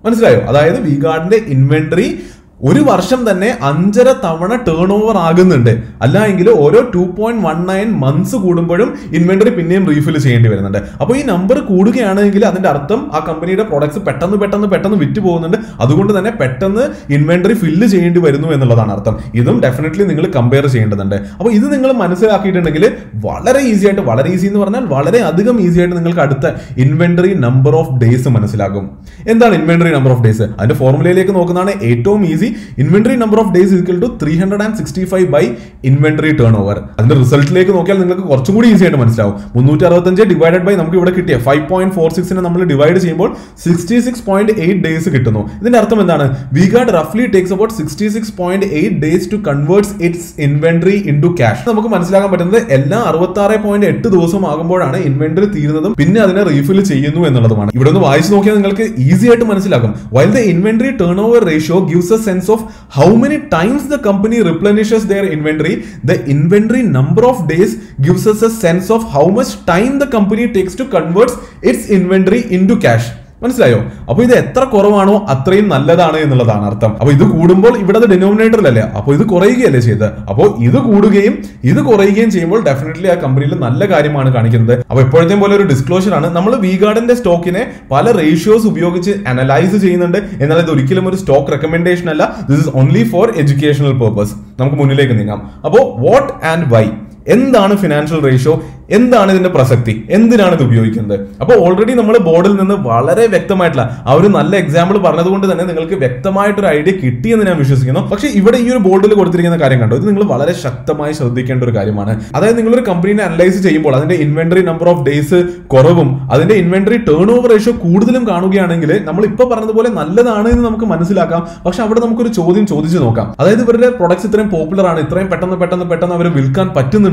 മനസ്സിലായോ? അതായത് വി ഗാർഡിന്റെ ഇൻവെന്ററി ഒരു വർഷം തന്നെ അഞ്ചര തവണ ടേൺ ഓവർ ആകുന്നുണ്ട്. അല്ല എങ്കിൽ ഓരോ two point one nine months കൂടുമ്പോഴും ഇൻവെന്ററി പിന്നെയും റീഫിൽ ചെയ്യേണ്ടി വരുന്നുണ്ട്. അപ്പോൾ ഈ നമ്പർ കൂടുകയാണെങ്കിൽ അതിന്റെ അർത്ഥം ആ കമ്പനിയുടെ പ്രൊഡക്ട്സ് പെട്ടെന്ന് പെട്ടെന്ന് പെട്ടെന്ന് വിറ്റ് പോകുന്നുണ്ട്. അതുകൊണ്ട് തന്നെ പെട്ടെന്ന് ഇൻവെന്ററി ഫില്ല് ചെയ്യേണ്ടി വരുന്നു എന്നുള്ളതാണ് അർത്ഥം. ഇതും ഡെഫിനറ്റ്ലി നിങ്ങൾ കമ്പയർ ചെയ്യേണ്ടതുണ്ട്. അപ്പോൾ ഇത് നിങ്ങൾ മനസ്സിലാക്കിയിട്ടുണ്ടെങ്കിൽ വളരെ ഈസി ആയിട്ട് വളരെ ഈസി എന്ന് പറഞ്ഞാൽ വളരെ അധികം ഈസി ആയിട്ട് നിങ്ങൾക്ക് അടുത്ത ഇൻവെന്ററി നമ്പർ ഓഫ് ഡേയ്സ് മനസ്സിലാകും. എന്താണ് ഇൻവെന്ററി നമ്പർ ഓഫ് ഡേയ്സ് അതിന്റെ ഫോർമുലയിലേക്ക് നോക്കുന്നതാണ് ഏറ്റവും easy inventory number of days equal to three hundred and sixty five by inventory turnover അതിന്റെ റിസൾട്ടിലേക്ക് നോക്കിയാൽ നിങ്ങൾക്ക് കുറച്ചും കൂടി ഈസി ആയിട്ട് മനസ്സിലാവും. മുന്നൂറ്റി അറുപത്തഞ്ച് ഡിവൈഡഡ് ബൈ നമുക്ക് ഇവിടെ കിട്ടിയ ഫൈവ് പോയിന്റ് ഫോർ സിക്സിനെ നമ്മൾ ഡിവൈഡ് ചെയ്യുമ്പോൾ sixty six point eight days കിട്ടുന്നു. ഇതിന്റെ അർത്ഥം എന്താണ്? V God റഫ്ലി takes about sixty six point eight days to converts its inventory into cash നമുക്ക് മനസ്സിലാക്കാൻ പറ്റുന്നത് എല്ലാ അറുപത്തി ആറ് പോയിന്റ് എട്ട് ദിവസം ആകുമ്പോഴാണ് ഇൻവെന്ററി തീരുന്നതും പിന്നെ അതിനെ റീഫിൽ ചെയ്യുന്നു എന്നുള്ളതുമാണ്. ഇവിടെ ഒന്ന് വായിച്ചു നോക്കിയാൽ നിങ്ങൾക്ക് ഈസി ആയിട്ട് മനസ്സിലാക്കും while the inventory turnover ratio gives a sense sense of how many times the company replenishes their inventory. The inventory number of days gives us a sense of how much time the company takes to convert its inventory into cash. മനസ്സിലായോ? അപ്പൊ ഇത് എത്ര കുറവാണോ അത്രയും നല്ലതാണ് എന്നുള്ളതാണ് അർത്ഥം. അപ്പൊ ഇത് കൂടുമ്പോൾ ഇവിടെ അത് ഡിനോമിനേറ്ററിലല്ലേ അപ്പോൾ ഇത് കുറയുകയല്ലേ ചെയ്ത് അപ്പോൾ ഇത് കൂടുകയും ഇത് കുറയുകയും ചെയ്യുമ്പോൾ ഡെഫിനറ്റ്ലി ആ കമ്പനിയിൽ നല്ല കാര്യമാണ് കാണിക്കുന്നത്. അപ്പോൾ എപ്പോഴത്തെയും പോലെ ഒരു ഡിസ്ക്ലോഷർ ആണ്. നമ്മൾ വി ഗാർഡിന്റെ സ്റ്റോക്കിനെ പല റേഷ്യോസ് ഉപയോഗിച്ച് അനലൈസ് ചെയ്യുന്നുണ്ട്. എന്നാൽ ഇത് ഒരിക്കലും ഒരു സ്റ്റോക്ക് റെക്കമെൻഡേഷൻ അല്ല. This is only for educational purpose നമുക്ക് മുന്നിലേക്ക് നീങ്ങാം. അപ്പോൾ വാട്ട് ആൻഡ് വൈ എന്താണ് ഫിനാൻഷ്യൽ റേഷ്യോ എന്താണ് ഇതിന്റെ പ്രസക്തി? എന്തിനാണ് ഇത് ഉപയോഗിക്കുന്നത്? അപ്പോൾ ഓൾറെഡി നമ്മൾ ബോർഡിൽ നിന്ന് വളരെ വ്യക്തമായിട്ടുള്ള ആ ഒരു നല്ല എക്സാമ്പിൾ പറഞ്ഞതുകൊണ്ട് തന്നെ നിങ്ങൾക്ക് വ്യക്തമായിട്ടൊരു ഐഡിയ കിട്ടിയെന്ന് ഞാൻ വിശ്വസിക്കുന്നു. പക്ഷേ ഇവിടെ ഈ ഒരു ബോർഡിൽ കൊടുത്തിരിക്കുന്ന കാര്യം കണ്ടോ? ഇത് നിങ്ങൾ വളരെ ശക്തമായി ശ്രദ്ധിക്കേണ്ട ഒരു കാര്യമാണ്. അതായത് നിങ്ങൾ ഒരു കമ്പനീനെ അനലൈസ് ചെയ്യുമ്പോൾ അതിന്റെ ഇൻവെന്ററി നമ്പർ ഓഫ് ഡേയ്സ് കുറവും അതിന്റെ ഇൻവെന്ററി ടേൺ ഓവർ റേഷ്യോ കൂടുതലും കാണുകയാണെങ്കിൽ നമ്മൾ ഇപ്പൊ പറഞ്ഞതുപോലെ നല്ലതാണ് എന്ന് നമുക്ക് മനസ്സിലാക്കാം. പക്ഷെ അവിടെ നമുക്കൊരു ചോദ്യം ചോദിച്ചു നോക്കാം. അതായത് ഇവരുടെ പ്രൊഡക്ട്സ് ഇത്രയും പോപ്പുലർ ആണ് ഇത്രയും പെട്ടെന്ന് പെട്ടെന്ന് പെട്ടെന്ന് അവർ വിൽക്കാൻ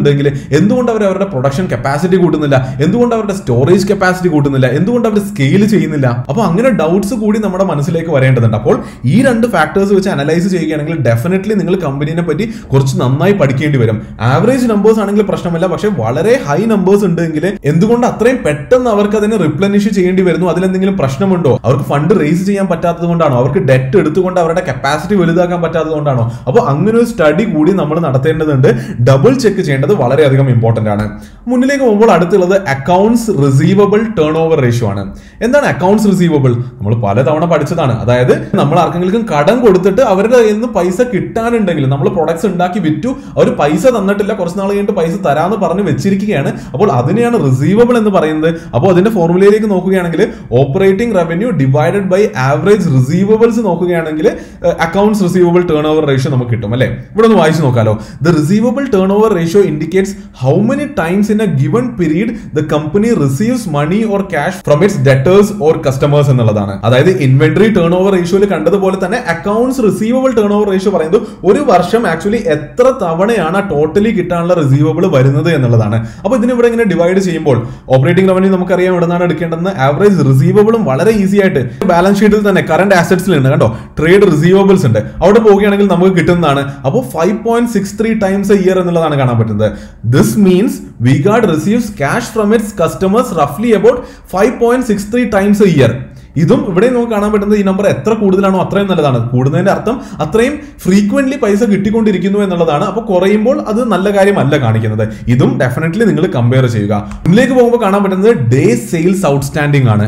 പറ്റുന്നുണ്ടെങ്കിൽ എന്തുകൊണ്ട് അവർ അവരുടെ പ്രൊഡക്ഷൻ കപ്പാസിറ്റി കൂട്ടുന്നില്ല? എന്തുകൊണ്ട് അവരുടെ സ്റ്റോറേജ് കപ്പാസിറ്റി കൂട്ടുന്നില്ല? എന്തുകൊണ്ട് അവർ സ്കെയിൽ ചെയ്യുന്നില്ല? അപ്പോൾ അങ്ങനെ ഡൗട്ട്സ് കൂടി നമ്മുടെ മനസ്സിലേക്ക് വരേണ്ടതുണ്ട്. അപ്പോൾ ഈ രണ്ട് ഫാക്ടേഴ്സ് വെച്ച് അനലൈസ് ചെയ്യുകയാണെങ്കിൽ ഡെഫിനറ്റ്ലി നിങ്ങൾ കമ്പനീനെ പറ്റി കുറച്ച് നന്നായി പഠിക്കേണ്ടി വരും. ആവറേജ് നമ്പേഴ്സ് ആണെങ്കിൽ പ്രശ്നമല്ല. പക്ഷേ വളരെ ഹൈ നമ്പേഴ്സ് ഉണ്ടെങ്കിൽ എന്തുകൊണ്ട് അത്രയും പെട്ടെന്ന് അവർക്ക് അതിനെ റിപ്ലനിഷ് ചെയ്യേണ്ടി വരുന്നു? അതിലെന്തെങ്കിലും പ്രശ്നമുണ്ടോ? അവർക്ക് ഫണ്ട് റേസ് ചെയ്യാൻ പറ്റാത്തത് കൊണ്ടാണോ? അവർക്ക് ഡെറ്റ് എടുത്തുകൊണ്ട് അവരുടെ കപ്പാസിറ്റി വലുതാക്കാൻ പറ്റാത്തത് കൊണ്ടാണോ? അപ്പോൾ അങ്ങനെ ഒരു സ്റ്റഡി കൂടി നമ്മൾ നടത്തേണ്ടതുണ്ട്. ഡബിൾ ചെക്ക് ചെയ്യേണ്ടത് വളരെയധികം ഇമ്പോർട്ടന്റ് ആണ്. മുന്നിലേക്ക് പോകുമ്പോൾ അടുത്തുള്ളത് accounts receivable turn over ratio ആണ്. എന്താണ് അക്കൗണ്ട്സ് റിസീവബിൾ നമ്മൾ പലതവണ പഠിച്ചതാണ്. അതായത് നമ്മൾ ആർക്കെങ്കിലും കടം കൊടുത്തിട്ട് അവരുടെ കയ്യിൽ നിന്ന് പൈസ കിട്ടാനുണ്ടെങ്കിൽ നമ്മൾ പ്രൊഡക്ട്സ് ഉണ്ടാക്കി വിറ്റു അവർ പൈസ തന്നിട്ടില്ല കുറച്ച് നാൾ കഴിഞ്ഞിട്ട് പൈസ തരാമെന്ന് പറഞ്ഞ് വെച്ചിരിക്കുകയാണ്. അപ്പോൾ അതിനെയാണ് റിസീവബിൾ എന്ന് പറയുന്നത്. അപ്പോൾ അതിന്റെ ഫോർമുലയിലേക്ക് നോക്കുകയാണെങ്കിൽ operating revenue divided by average receivables നോക്കുകയാണെങ്കിൽ accounts receivable turn over ratio നമുക്ക് കിട്ടും അല്ലേ? ഇവിടെ ഒന്ന് വായിച്ചു നോക്കാലോ. The receivable turnover ratio indicates how many times in a given period the company receives money or cash from its debtors or customers എന്നുള്ളതാണ്. അതായത് ഇൻവെന്ററി ടേൺ ഓവർ റേഷ്യോയിൽ കണ്ടതുപോലെ തന്നെ accounts receivable turn over ratio പറയുന്നത് ഒരു വർഷം actually എത്ര തവണയാണ് ടോട്ടലി കിട്ടാനുള്ള റിസീവബിൾ വരുന്നത് എന്നുള്ളതാണ്. അപ്പൊ ഇതിന് ഇവിടെ ഇങ്ങനെ ഡിവൈഡ് ചെയ്യുമ്പോൾ ഓപ്പറേറ്റിംഗ് റവന്യൂ നമുക്കറിയാം ഇവിടെ നിന്നാണ് ആവറേജ് റിസീവബിളും വളരെ ഈസി ആയിട്ട് ബാലൻസ് ഷീറ്റിൽ തന്നെ കറണ്ട് ആസറ്റ്സിൽ ഉണ്ട് കണ്ടോ? ട്രേഡ് റിസീവബിൾസ് ഉണ്ട്. അവിടെ പോവുകയാണെങ്കിൽ നമുക്ക് കിട്ടുന്നതാണ്. അപ്പോൾ five point six three times year എന്നുള്ളതാണ് കാണാൻ പറ്റുന്നത്. This means V Guard receives cash from its customers റഫ്ലി about five point six three times a year ഇതും ഇവിടെ നമുക്ക് കാണാൻ പറ്റുന്നത് ഈ നമ്പർ എത്ര കൂടുതലാണോ അത്രയും നല്ലതാണ്. കൂടുന്നതിന്റെ അർത്ഥം അത്രയും ഫ്രീക്വന്റ്ലി പൈസ കിട്ടിക്കൊണ്ടിരിക്കുന്നു എന്നുള്ളതാണ്. അപ്പോൾ കുറയുമ്പോൾ അത് നല്ല കാര്യമല്ല കാണിക്കുന്നത്. ഇതും ഡെഫിനറ്റ്ലി നിങ്ങൾ കമ്പയർ ചെയ്യുക. മുന്നിലേക്ക് പോകുമ്പോൾ കാണാൻ പറ്റുന്നത് ഡേ സെയിൽസ് ഔട്ട്സ്റ്റാൻഡിംഗ് ആണ്.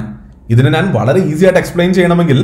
ഇതിനെ ഞാൻ വളരെ ഈസി ആയിട്ട് എക്സ്പ്ലെയിൻ ചെയ്യണമെങ്കിൽ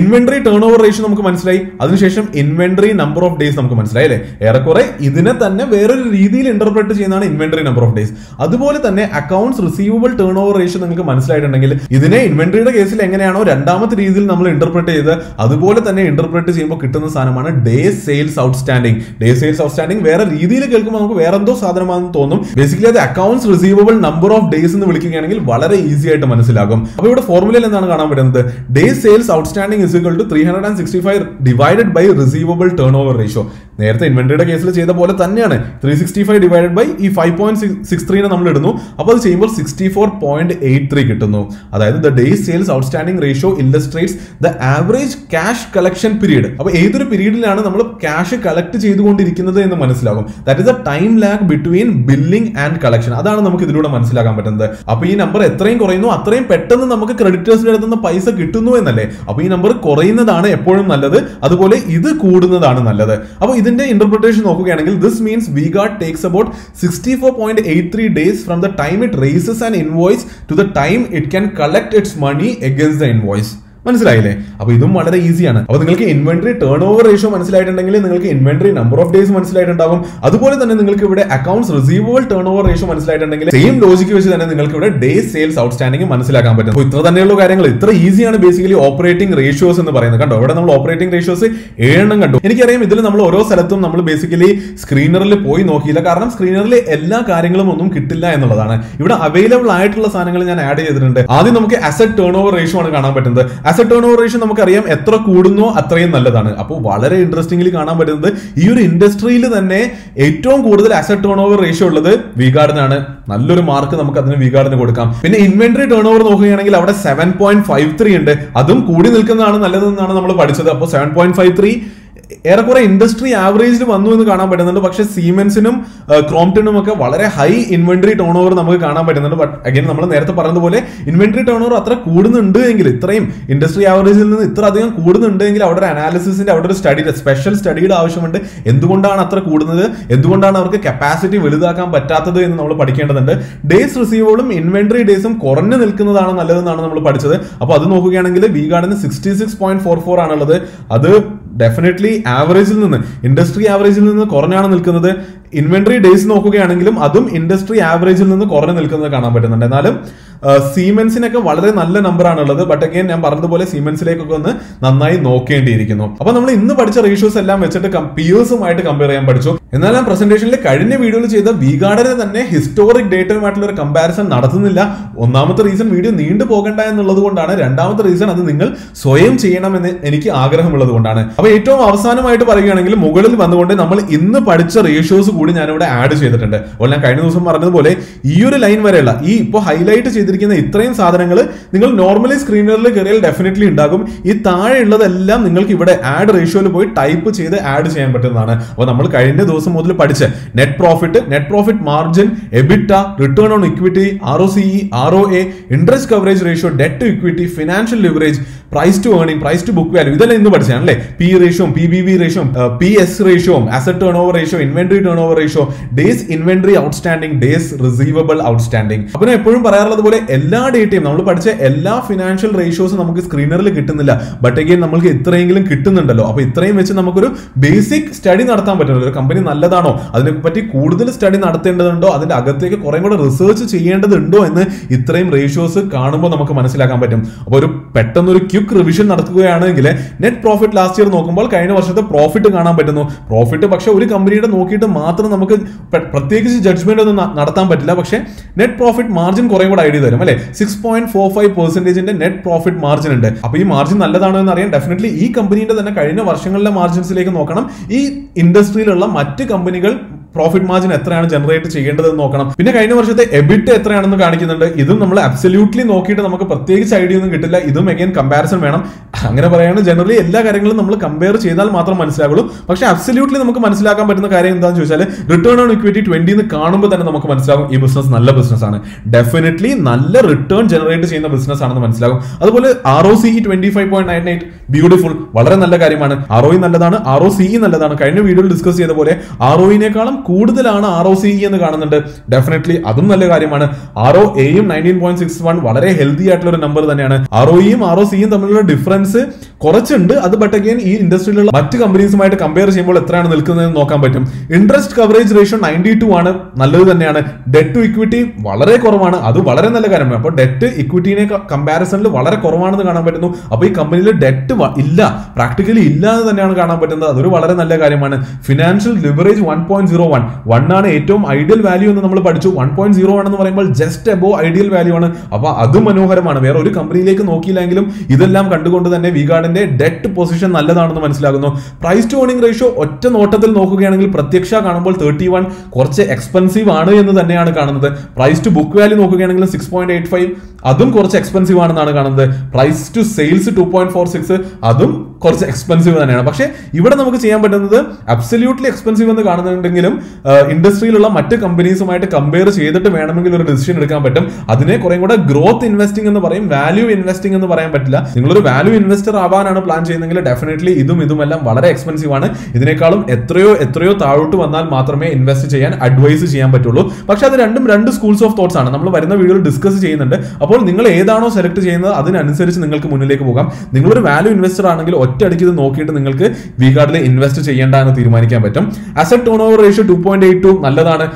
ഇൻവെന്ററി ടേൺ ഓവർ റേഷ്യോ നമുക്ക് മനസ്സിലായി. അതിനുശേഷം ഇൻവെന്ററി നമ്പർ ഓഫ് ഡേയ്സ് നമുക്ക് മനസ്സിലായി അല്ലേ? ഏറെക്കുറെ ഇതിനെ തന്നെ വേറൊരു രീതിയിൽ ഇന്റർപ്രറ്റ് ചെയ്യുന്നതാണ് ഇൻവെന്ററി നമ്പർ ഓഫ് ഡേയ്സ് അതുപോലെ തന്നെ accounts receivable turn over ratio നിങ്ങൾക്ക് മനസ്സിലായിട്ടുണ്ടെങ്കിൽ ഇതിനെ ഇൻവെന്ററിയുടെ കേസിൽ എങ്ങനെയാണോ രണ്ടാമത്തെ രീതിയിൽ നമ്മൾ ഇന്റർപ്രറ്റ് ചെയ്ത് അതുപോലെ തന്നെ ഇന്റർപ്രറ്റ് ചെയ്യുമ്പോൾ കിട്ടുന്ന സാധനമാണ് day sales outstanding day sales outstanding വേറെ രീതിയിൽ കേൾക്കുമ്പോൾ നമുക്ക് വേറെ എന്തോ സാധനമാണെന്ന് തോന്നും. ബേസിക്കലി അത് accounts receivable number of days എന്ന് വിളിക്കുകയാണെങ്കിൽ വളരെ ഈസി ആയിട്ട് മനസ്സിലാകും. അപ്പോൾ ഇവിടെ ഫോർമുല ഫോർമുലയിൽ എന്താണ് കാണാൻ പറ്റുന്നത്? Day sales outstanding is equal to three hundred and sixty five divided by receivable turnover ratio നേരത്തെ ഇൻവെന്ററിയുടെ കേസിൽ ചെയ്ത പോലെ തന്നെയാണ്. Three sixty five divided by ഈ ഫൈവ് പോയിന്റ് സിക്സ് ത്രീനെ നമ്മൾ ഇടുന്നു. അപ്പോൾ അത് ചെയ്യുമ്പോൾ sixty four point eight three കിട്ടുന്നു. അതായത് the day sales outstanding ratio illustrates the average cash collection period അപ്പോൾ ഏതൊരു പീരീഡിലാണ് നമ്മൾ ക്യാഷ് കളക്ട് ചെയ്തുകൊണ്ടിരിക്കുന്നത് എന്ന് മനസ്സിലാകും. That is a time lag between billing and collection അതാണ് നമുക്ക് ഇതിലൂടെ മനസ്സിലാക്കാൻ പറ്റുന്നത്. അപ്പോൾ ഈ നമ്പർ എത്രയും കുറയുന്നു അത്രയും പെട്ടെന്ന് നമുക്ക് ക്രെഡിറ്റേഴ്സിന്റെ അടുത്ത് നിന്ന് പൈസ കിട്ടുന്നു എന്നല്ലേ? അപ്പോൾ ഈ നമ്പർ കുറയുന്നതാണ് എപ്പോഴും നല്ലത്. അതുപോലെ ഇത് കൂടുന്നതാണ് നല്ലത്. അപ്പോൾ ഇതിന്റെ ഇന്റർപ്രിട്ടേഷൻ നോക്കുകയാണെങ്കിൽ this means we guard takes about sixty four point eight three days from the time it raises an invoice to the time it can collect its money against the invoice മനസ്സിലായില്ലേ? അപ്പൊ ഇതും വളരെ ഈസിയാണ് അപ്പൊ നിങ്ങൾക്ക് inventory turn over ratio മനസ്സിലായിട്ടുണ്ടെങ്കിൽ നിങ്ങൾക്ക് inventory number of days മനസ്സിലായിട്ടുണ്ടാവും. അതുപോലെ തന്നെ നിങ്ങൾക്ക് ഇവിടെ accounts receivable turn over ratio മനസ്സിലായിട്ടുണ്ടെങ്കിൽ same logic വെച്ച് തന്നെ നിങ്ങൾക്ക് ഇവിടെ ഡേ സെയിൽസ് ഔട്ട്സ്റ്റാൻഡിംഗ് മനസ്സിലാക്കാൻ പറ്റും. അപ്പൊ ഇത്ര തന്നെയുള്ള കാര്യങ്ങൾ. ഇത്ര ഈസിയാണ് ബേസിക്കലി ഓപ്പറേറ്റിംഗ് റേഷ്യോസ് എന്ന് പറയുന്നത്. കണ്ടോ? ഇവിടെ നമ്മൾ ഓപ്പറേറ്റിംഗ് റേഷ്യോസ് ഏഴെണ്ണം കണ്ടു. എനിക്കറിയാം ഇതിൽ നമ്മൾ ഓരോ സ്ഥലത്തും നമ്മൾ ബേസിക്കലി സ്ക്രീനറിൽ പോയി നോക്കിയില്ല. കാരണം സ്ക്രീനറിൽ എല്ലാ കാര്യങ്ങളും ഒന്നും കിട്ടില്ല എന്നുള്ളതാണ്. ഇവിടെ അവൈലബിൾ ആയിട്ടുള്ള സാധനങ്ങൾ ഞാൻ ആഡ് ചെയ്തിട്ടുണ്ട്. ആദ്യം നമുക്ക് അസറ്റ് ടേൺ ഓവർ റേഷ്യോ ആണ് കാണാൻ പറ്റുന്നത്. അസറ്റ് ടേൺ ഓവർ റേഷ്യോ നമുക്കറിയാം എത്ര കൂടുന്നോ അത്രയും നല്ലതാണ്. അപ്പോൾ വളരെ ഇൻട്രസ്റ്റിംഗ്ലി കാണാൻ പറ്റുന്നത് ഈ ഒരു ഇൻഡസ്ട്രിയിൽ തന്നെ ഏറ്റവും കൂടുതൽ അസറ്റ് ടേൺ ഓവർ റേഷ്യോ ഉള്ളത് വിഗാർഡിനാണ് നല്ലൊരു മാർക്ക് നമുക്ക് അതിന് വിഗാർഡിന് കൊടുക്കാം. പിന്നെ ഇൻവെന്ററി ടേൺ ഓവർ നോക്കുകയാണെങ്കിൽ അവിടെ സെവൻ പോയിന്റ് ഫൈവ് ത്രീ ഉണ്ട്. അതും കൂടി നിൽക്കുന്നതാണ് നല്ലതെന്നാണ് നമ്മൾ പഠിച്ചത്. അപ്പോൾ സെവൻ പോയിന്റ് ഫൈവ് ത്രീ ഏറെക്കുറെ ഇൻഡസ്ട്രി ആവറേജിൽ വന്നു എന്ന് കാണാൻ പറ്റുന്നുണ്ട്. പക്ഷെ സീമെൻസിനും ക്രോംപ്റ്റനും ഒക്കെ വളരെ ഹൈ ഇൻവെന്ററി ടേൺ ഓവർ നമുക്ക് കാണാൻ പറ്റുന്നുണ്ട്. ബട്ട് അഗൈൻ നമ്മൾ നേരത്തെ പറഞ്ഞതുപോലെ ഇൻവെന്ററി ടേൺ ഓവർ അത്ര കൂടുന്നുണ്ട് എങ്കിൽ ഇത്രയും ഇൻഡസ്ട്രി ആവറേജിൽ നിന്ന് ഇത്ര അധികം കൂടുന്നുണ്ട് എങ്കിൽ അവിടെ ഒരു അനാലിസിസിന്റെ അവിടെ ഒരു സ്റ്റഡി സ്പെഷ്യൽ സ്റ്റഡിയുടെ ആവശ്യമുണ്ട്. എന്തുകൊണ്ടാണ് അത്ര കൂടുന്നത്? എന്തുകൊണ്ടാണ് അവർക്ക് കപ്പാസിറ്റി വലുതാക്കാൻ പറ്റാത്തത് എന്ന് നമ്മൾ പഠിക്കേണ്ടതുണ്ട്. ഡേയ്സ് റിസീവബിളും ഇൻവെന്ററി ഡേയ്സും കുറഞ്ഞു നിൽക്കുന്നതാണ് നല്ലതെന്നാണ് നമ്മൾ പഠിച്ചത്. അപ്പോൾ അത് നോക്കുകയാണെങ്കിൽ V ഗാർഡിന് sixty six point four four ആണുള്ളത്. അത് ഡെഫിനറ്റ്ലി ആവറേജിൽ നിന്ന് ഇൻഡസ്ട്രി ആവറേജിൽ നിന്ന് കുറഞ്ഞാണ് നിൽക്കുന്നത്. ഇൻവെന്ററി ഡേയ്സ് നോക്കുകയാണെങ്കിലും അതും ഇൻഡസ്ട്രി ആവറേജിൽ നിന്ന് കുറഞ്ഞു നിൽക്കുന്നത് കാണാൻ പറ്റുന്നുണ്ട്. എന്നാലും സീമെൻസിനൊക്കെ വളരെ നല്ല നമ്പറാണ് ഉള്ളത് ബട്ട് അഗൈൻ ഞാൻ പറഞ്ഞതുപോലെ സീമെൻസിലേക്കൊക്കെ ഒന്ന് നന്നായി നോക്കേണ്ടിയിരിക്കുന്നു. അപ്പൊ നമ്മൾ ഇന്ന് പഠിച്ച റേഷ്യോസ് എല്ലാം വെച്ചിട്ട് പിയേഴ്സുമായിട്ട് കമ്പയർ ചെയ്യാൻ പഠിച്ചു. എന്നാൽ ഞാൻ പ്രസന്റേഷനിൽ കഴിഞ്ഞ വീഡിയോയിൽ ചെയ്ത വിഗാർഡിനെ തന്നെ ഹിസ്റ്റോറിക് ഡേറ്റയുമായിട്ടുള്ള ഒരു കമ്പാരിസൺ നടത്തുന്നില്ല. ഒന്നാമത്തെ റീസൺ വീഡിയോ നീണ്ടു പോകണ്ട എന്നുള്ളത് കൊണ്ടാണ്. രണ്ടാമത്തെ റീസൺ അത് നിങ്ങൾ സ്വയം ചെയ്യണമെന്ന് എനിക്ക് ആഗ്രഹമുള്ളത് കൊണ്ടാണ്. അപ്പൊ ഏറ്റവും അവസാനമായിട്ട് പറയുകയാണെങ്കിൽ മുകളിൽ വന്നുകൊണ്ട് നമ്മൾ ഇന്ന് പഠിച്ച റേഷ്യോസ് കൂടി ഞാനിവിടെ ആഡ് ചെയ്തിട്ടുണ്ട്. അപ്പോൾ ഞാൻ കഴിഞ്ഞ ദിവസം പറഞ്ഞതുപോലെ ഈ ഒരു ലൈൻ വരെയുള്ള ഈ ഇപ്പോൾ ഹൈലൈറ്റ് ചെയ്തിരിക്കുന്ന ഇത്രയും സാധനങ്ങൾ നിങ്ങൾ നോർമലി സ്ക്രീനറിൽ കയറിയാൽ ഡെഫിനറ്റ്ലി ഉണ്ടാകും. ഈ താഴെയുള്ളതെല്ലാം നിങ്ങൾക്ക് ഇവിടെ ആഡ് റേഷ്യോയിൽ പോയി ടൈപ്പ് ചെയ്ത് ആഡ് ചെയ്യാൻ പറ്റുന്നതാണ്. അപ്പോൾ നമ്മൾ കഴിഞ്ഞ ദിവസം മുതൽ പഠിച്ച net profit net profit margin EBITA return on equity R O C E R O A interest coverage ratio debt to equity financial leverage price to earning price to book value ഇതെല്ലാം ഇന്ന് പഠിച്ചാണ് അല്ലേ? P ratio P B V ratio P S ratio asset turnover ratio inventory turnover ratio days inventory outstanding days receivable outstanding അപ്പൊ എപ്പോഴും പറയാറുള്ളത് പോലെ എല്ലാ ഡേറ്റയും നമ്മൾ പഠിച്ച എല്ലാ ഫിനാൻഷ്യൽ റേഷ്യോസും നമുക്ക് സ്ക്രീനറിൽ കിട്ടുന്നില്ല. ബട്ട് അഗെയിൻ നമുക്ക് ഇത്രയെങ്കിലും കിട്ടുന്നുണ്ടല്ലോ. അപ്പൊ ഇത്രയും വെച്ച് നമുക്കൊരു ബേസിക് സ്റ്റഡി നടത്താൻ പറ്റുന്നുണ്ട്. ഒരു കമ്പനി നല്ലതാണോ? അതിനെപ്പറ്റി കൂടുതൽ സ്റ്റഡി നടത്തേണ്ടതുണ്ടോ? അതിന്റെ അകത്തേക്ക് കുറെ കൂടെ റിസർച്ച് ചെയ്യേണ്ടതുണ്ടോ എന്ന് ഇത്രയും റേഷ്യോസ് കാണുമ്പോൾ നമുക്ക് മനസ്സിലാക്കാൻ പറ്റും. അപ്പോൾ ഒരു പെട്ടെന്നൊരു ക്യുക്ക് റിവിഷൻ നടക്കുകയാണെങ്കിൽ നെറ്റ് പ്രോഫിറ്റ് ലാസ്റ്റ് ഇയർ നോക്കുമ്പോൾ കഴിഞ്ഞ വർഷത്തെ പ്രോഫിറ്റ് കാണാൻ പറ്റുന്നു. പ്രോഫിറ്റ് പക്ഷേ ഒരു കമ്പനിയുടെ നോക്കിയിട്ട് മാത്രം നമുക്ക് പ്ര- പ്രത്യേകിച്ച് ജഡ്ജ്മെന്റ് ഒന്നും നടത്താൻ പറ്റില്ല. പക്ഷേ നെറ്റ് പ്രോഫിറ്റ് മാർജിൻ കുറേ കൂടെ ഐഡിയ തരും അല്ലെ? സിക്സ് പോയിന്റ് ഫോർ ഫൈവ് പെർസെന്റേജിന്റെ നെറ്റ് പ്രോഫിറ്റ് മാർജിൻ ഉണ്ട്. അപ്പൊ ഈ മാർജിൻ നല്ലതാണോ എന്ന് അറിയാൻ ഡെഫിനറ്റ്ലി ഈ കമ്പനിയുടെ തന്നെ കഴിഞ്ഞ വർഷങ്ങളിലെ മാർജിൻസിലേക്ക് നോക്കണം. ഈ ഇൻഡസ്ട്രിയിലുള്ള മറ്റ് കമ്പനികൾ പ്രോഫിറ്റ് മാർജിൻ എത്രയാണ് ജനറേറ്റ് ചെയ്യേണ്ടതെന്ന് നോക്കണം. പിന്നെ കഴിഞ്ഞ വർഷത്തെ എബിറ്റ് എത്രയാണെന്ന് കാണിക്കുന്നുണ്ട്. ഇതും നമ്മൾ അബ്സല്യൂട്ട്ലി നോക്കിയിട്ട് നമുക്ക് പ്രത്യേകിച്ച് ഐഡിയ ഒന്നും കിട്ടില്ല. ഇതും എഗൈൻ കമ്പാരിസൺ വേണം. അങ്ങനെ പറയുകയാണ് ജനറലി എല്ലാ കാര്യങ്ങളും നമ്മൾ കമ്പയർ ചെയ്താൽ മാത്രം മനസ്സിലാകുള്ളൂ പക്ഷെ അബ്സല്യൂട്ട്ലി നമുക്ക് മനസ്സിലാക്കാൻ പറ്റുന്ന കാര്യം എന്താണെന്ന് ചോദിച്ചാൽ റിട്ടേൺ ഓൺ ഇക്വിറ്റി ട്വന്റി എന്ന് കാണുമ്പോൾ തന്നെ നമുക്ക് മനസ്സിലാകും. ഈ ബിസിനസ് നല്ല ബിസിനസ് ആണ്. ഡെഫിനറ്റ്ലി നല്ല റിട്ടേൺ ജനറേറ്റ് ചെയ്യുന്ന ബിസിനസ് ആണെന്ന് മനസ്സിലാകും. അതുപോലെ R O C twenty five point nine eight beautiful വളരെ നല്ല കാര്യമാണ്. ആർ ഒ നല്ലതാണ്. ആർ ഒ സി നല്ലതാണ്. കഴിഞ്ഞ വീഡിയോയിൽ ഡിസ്കസ് ചെയ്ത പോലെ ആർ ഒയിനേക്കാളും കൂടുതലാണ് ആർ ഒ സി എന്ന് കാണുന്നുണ്ട്. ഡെഫിനറ്റ്ലി അതും നല്ല കാര്യമാണ്. ആർ ഒ എയും നയന്റീൻ പോയിന്റ് സിക്സ് വൺ വളരെ ഹെൽത്തി ആയിട്ടുള്ള ഒരു നമ്പർ തന്നെയാണ്. ആർ ഒയും ആർ ഒ സിയും തമ്മിലുള്ള ഡിഫറൻസ് കുറച്ചുണ്ട്. അത് ബട്ട് അഗൈൻ ഈ ഇൻഡസ്ട്രിയിലുള്ള മറ്റ് കമ്പനീസുമായിട്ട് കമ്പയർ ചെയ്യുമ്പോൾ എത്രയാണ് നിൽക്കുന്നതെന്ന് നോക്കാൻ പറ്റും. Interest coverage ratio ninety two ആണ്. നല്ലത് തന്നെയാണ്. ഡെറ്റ് ടു ഇക്വിറ്റി വളരെ കുറവാണ്. അത് വളരെ നല്ല കാര്യമാണ്. അപ്പോൾ ഡെറ്റ് ഇക്വിറ്റിനെ കമ്പാരിസണിൽ വളരെ കുറവാണെന്ന് കാണാൻ പറ്റുന്നു. അപ്പോൾ ഈ കമ്പനിയിൽ ഡെറ്റ് ഇല്ല. പ്രാക്ടിക്കലി ഇല്ല എന്ന് തന്നെയാണ് കാണാൻ പറ്റുന്നത്. അതൊരു വളരെ നല്ല കാര്യമാണ്. Financial leverage one point zero one one ആണ് ഏറ്റവും ഐഡിയൽ വാല്യൂ എന്ന് നമ്മൾ പഠിച്ചു. വൺ പോയിന്റ് സീറോ ആണെന്ന് പറയുമ്പോൾ ജസ്റ്റ് എബോ ഐഡിയൽ വാല്യൂ ആണ്. അപ്പോൾ അത് മനോഹരമാണ്. വേറെ ഒരു കമ്പനിയിലേക്ക് നോക്കിയില്ലെങ്കിലും ഇതെല്ലാം കണ്ടുകൊണ്ട് തന്നെ വിഗാർഡിന്റെ ഡെറ്റ് പൊസിഷൻ നല്ലതാണെന്ന് മനസ്സിലാകുന്നു. പ്രൈസ് ടു ഏണിംഗ് റേഷ്യോ ഒറ്റ നോട്ടത്തിൽ നോക്കുകയാണെങ്കിൽ പ്രത്യക്ഷ കാണുമ്പോൾ തേർട്ടി വൺ കുറച്ച് എക്സ്പെൻസീവ് ആണ് എന്ന് തന്നെയാണ് കാണുന്നത്. പ്രൈസ് ടു ബുക്ക് വാല്യൂ നോക്കുകയാണെങ്കിൽ സിക്സ് പോയിന്റ് എയ്റ്റ് ഫൈവ് അതും കുറച്ച് എക്സ്പെൻസീവ് ആണെന്നാണ് കാണുന്നത്. Price to sales two point four six അതും കുറച്ച് എക്സ്പെൻസീവ് തന്നെയാണ്. പക്ഷേ ഇവിടെ നമുക്ക് ചെയ്യാൻ പറ്റുന്നത് അബ്സല്യൂട്ട്ലി എക്സ്പെൻസീവ് എന്ന് കാണുന്നുണ്ടെങ്കിലും ഇൻഡസ്ട്രിയിലുള്ള മറ്റ് കമ്പനീസുമായിട്ട് കമ്പയർ ചെയ്തിട്ട് വേണമെങ്കിൽ ഒരു ഡിസിഷൻ എടുക്കാൻ പറ്റും. അതിനെ കുറെ കൂടെ ഗ്രോത്ത് ഇൻവെസ്റ്റിംഗ് എന്ന് പറയും വാല്യൂ ഇൻവെസ്റ്റിംഗ് എന്ന് പറയാൻ പറ്റില്ല. നിങ്ങളൊരു വാല്യൂ ഇൻവെസ്റ്റർ ആവാനാണ് പ്ലാൻ ചെയ്യുന്നതെങ്കിൽ ഡെഫിനറ്റ്ലി ഇതും ഇതുമെല്ലാം വളരെ എക്സ്പെൻസീവ് ആണ്. ഇതിനേക്കാളും എത്രയോ എത്രയോ താഴോട്ട് വന്നാൽ മാത്രമേ ഇൻവെസ്റ്റ് ചെയ്യാൻ അഡ്വൈസ് ചെയ്യാൻ പറ്റുള്ളൂ. പക്ഷെ അത് രണ്ടും രണ്ട് സ്കൂൾസ് ഓഫ് തോട്ട്സ് ആണ്. നമ്മൾ വരുന്ന വീഡിയോയിൽ ഡിസ്കസ് ചെയ്യുന്നുണ്ട്. അപ്പോൾ നിങ്ങൾ ഏതാണോ സെലക്ട് ചെയ്യുന്നത് അതിനനുസരിച്ച് നിങ്ങൾക്ക് മുന്നിലേക്ക് പോകാം. നിങ്ങളൊരു വാല്യൂ ഇൻവെസ്റ്റർ ആണെങ്കിൽ ഒറ്റയടിക്ക് ഇത് നോക്കിയിട്ട് നിങ്ങൾക്ക് വി കാർഡിൽ ഇൻവെസ്റ്റ് ചെയ്യേണ്ട എന്ന് തീരുമാനിക്കാൻ പറ്റും. Asset turnover ratio two point eight two നല്ലതാണ്.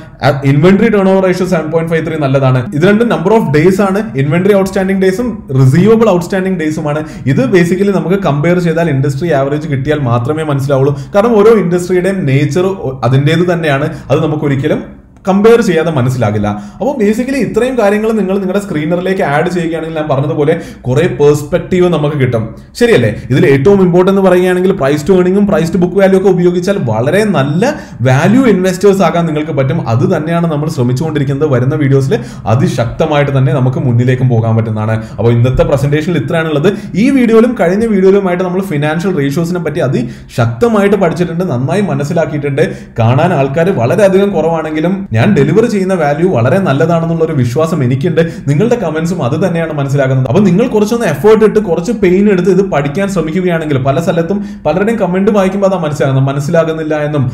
Inventory turnover ratio seven point five three നല്ലതാണ്. ഇത് രണ്ടും നമ്പർ ഓഫ് ഡേയ്സ് ആണ്. ഇൻവെന്ററി ഔട്ട്സ്റ്റാൻഡിംഗ് ഡേയ്സും റിസീവബിൾ ഔട്ട്സ്റ്റാൻഡിംഗ് ഡേയ്സുമാണ് ഇത് ബേസിക്കലി നമുക്ക് കമ്പയർ ചെയ്താൽ ഇൻഡസ്ട്രി ആവറേജ് കിട്ടിയാൽ മാത്രമേ മനസ്സിലാവുള്ളൂ. കാരണം ഓരോ ഇൻഡസ്ട്രിയുടെയും നേച്ചർ അതിന്റെത് തന്നെയാണ്. അത് നമുക്ക് ഒരിക്കലും കമ്പയർ ചെയ്യാതെ മനസ്സിലാകില്ല. അപ്പോൾ ബേസിക്കലി ഇത്രയും കാര്യങ്ങൾ നിങ്ങൾ നിങ്ങളുടെ സ്ക്രീനറിലേക്ക് ആഡ് ചെയ്യുകയാണെങ്കിൽ ഞാൻ പറഞ്ഞതുപോലെ കുറേ പെർസ്പെക്റ്റീവ് നമുക്ക് കിട്ടും. ശരിയല്ലേ? ഇതിൽ ഏറ്റവും ഇമ്പോർട്ടന്റ് എന്ന് പറയുകയാണെങ്കിൽ പ്രൈസ് ടു ഏണിങ്ങും പ്രൈസ് ടു ബുക്ക് വാല്യൂ ഒക്കെ ഉപയോഗിച്ചാൽ വളരെ നല്ല വാല്യൂ ഇൻവെസ്റ്റേഴ്സ് ആകാൻ നിങ്ങൾക്ക് പറ്റും. അത് തന്നെയാണ് നമ്മൾ ശ്രമിച്ചുകൊണ്ടിരിക്കുന്നത്. വരുന്ന വീഡിയോസിൽ അതിശക്തമായിട്ട് തന്നെ നമുക്ക് മുന്നിലേക്കും പോകാൻ പറ്റുന്നതാണ്. അപ്പോൾ ഇന്നത്തെ പ്രസന്റേഷനിൽ ഇത്രയാണുള്ളത്. ഈ വീഡിയോയിലും കഴിഞ്ഞ വീഡിയോയിലുമായിട്ട് നമ്മൾ ഫിനാൻഷ്യൽ റേഷ്യോസിനെ പറ്റി അതിശക്തമായിട്ട് പഠിച്ചിട്ടുണ്ട്. നന്നായി മനസ്സിലാക്കിയിട്ടുണ്ട്. കാണാൻ ആൾക്കാർ വളരെയധികം കുറവാണെങ്കിലും ഞാൻ ഡെലിവർ ചെയ്യുന്ന വാല്യൂ വളരെ നല്ലതാണെന്നുള്ള ഒരു വിശ്വാസം എനിക്കുണ്ട്. നിങ്ങളുടെ കമന്റ്സും അത് തന്നെയാണ് മനസ്സിലാക്കുന്നത് അപ്പൊ നിങ്ങൾ കുറച്ചൊന്ന് എഫേർട്ട് ഇട്ട് കുറച്ച് പെയിൻ എടുത്ത് ഇത് പഠിക്കാൻ ശ്രമിക്കുകയാണെങ്കിൽ പല സ്ഥലത്തും പലരുടെയും കമന്റ് വായിക്കുമ്പോൾ അതാ മനസ്സിലാകുന്നത്. മനസ്സിലാകുന്നില്ല എന്നും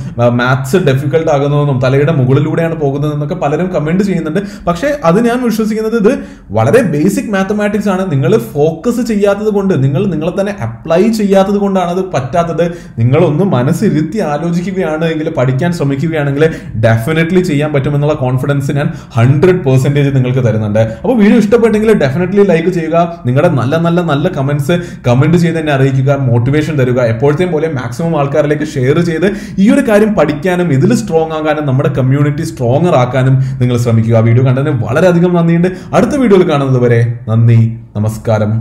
മാത്സ് ഡിഫിക്കൽട്ട് ആകുന്നതെന്നും തലയുടെ മുകളിലൂടെയാണ് പോകുന്നതെന്നൊക്കെ പലരും കമന്റ് ചെയ്യുന്നുണ്ട്. പക്ഷേ അത് ഞാൻ വിശ്വസിക്കുന്നത് ഇത് വളരെ ബേസിക് മാത്തമാറ്റിക്സ് ആണ്. നിങ്ങൾ ഫോക്കസ് ചെയ്യാത്തത് കൊണ്ട് നിങ്ങൾ നിങ്ങളെ തന്നെ അപ്ലൈ ചെയ്യാത്തത് കൊണ്ടാണ് അത് പറ്റാത്തത്. നിങ്ങളൊന്ന് മനസ്സിരുത്തി ആലോചിക്കുകയാണ് എങ്കിൽ പഠിക്കാൻ ശ്രമിക്കുകയാണെങ്കിൽ ഡെഫിനറ്റ്ലി ചെയ്യാൻ പറ്റുമെന്നുള്ള കോൺഫിഡൻസ് ഞാൻ ഹൺഡ്രഡ് പെർസെന്റേജ് നിങ്ങൾക്ക് തരുന്നുണ്ട്. അപ്പോൾ വീഡിയോ ഇഷ്ടപ്പെട്ടെങ്കിൽ ഡെഫിനറ്റ്ലി ലൈക്ക് ചെയ്യുക. നിങ്ങളുടെ നല്ല നല്ല നല്ല കമൻസ് കമന്റ് ചെയ്ത് തന്നെ അറിയിക്കുക മോട്ടിവേഷൻ തരിക. എപ്പോഴത്തെയും പോലെ മാക്സിമം ആൾക്കാരിലേക്ക് ഷെയർ ചെയ്ത് ഈ ഒരു കാര്യം പഠിക്കാനും ഇതിൽ സ്ട്രോങ് ആകാനും നമ്മുടെ കമ്മ്യൂണിറ്റി സ്ട്രോങ്ങർ ആക്കാനും നിങ്ങൾ ശ്രമിക്കുക. വീഡിയോ കണ്ടതിന് വളരെയധികം നന്ദിയുണ്ട്. അടുത്ത വീഡിയോയിൽ കാണുന്നത് വരെ നന്ദി നമസ്കാരം.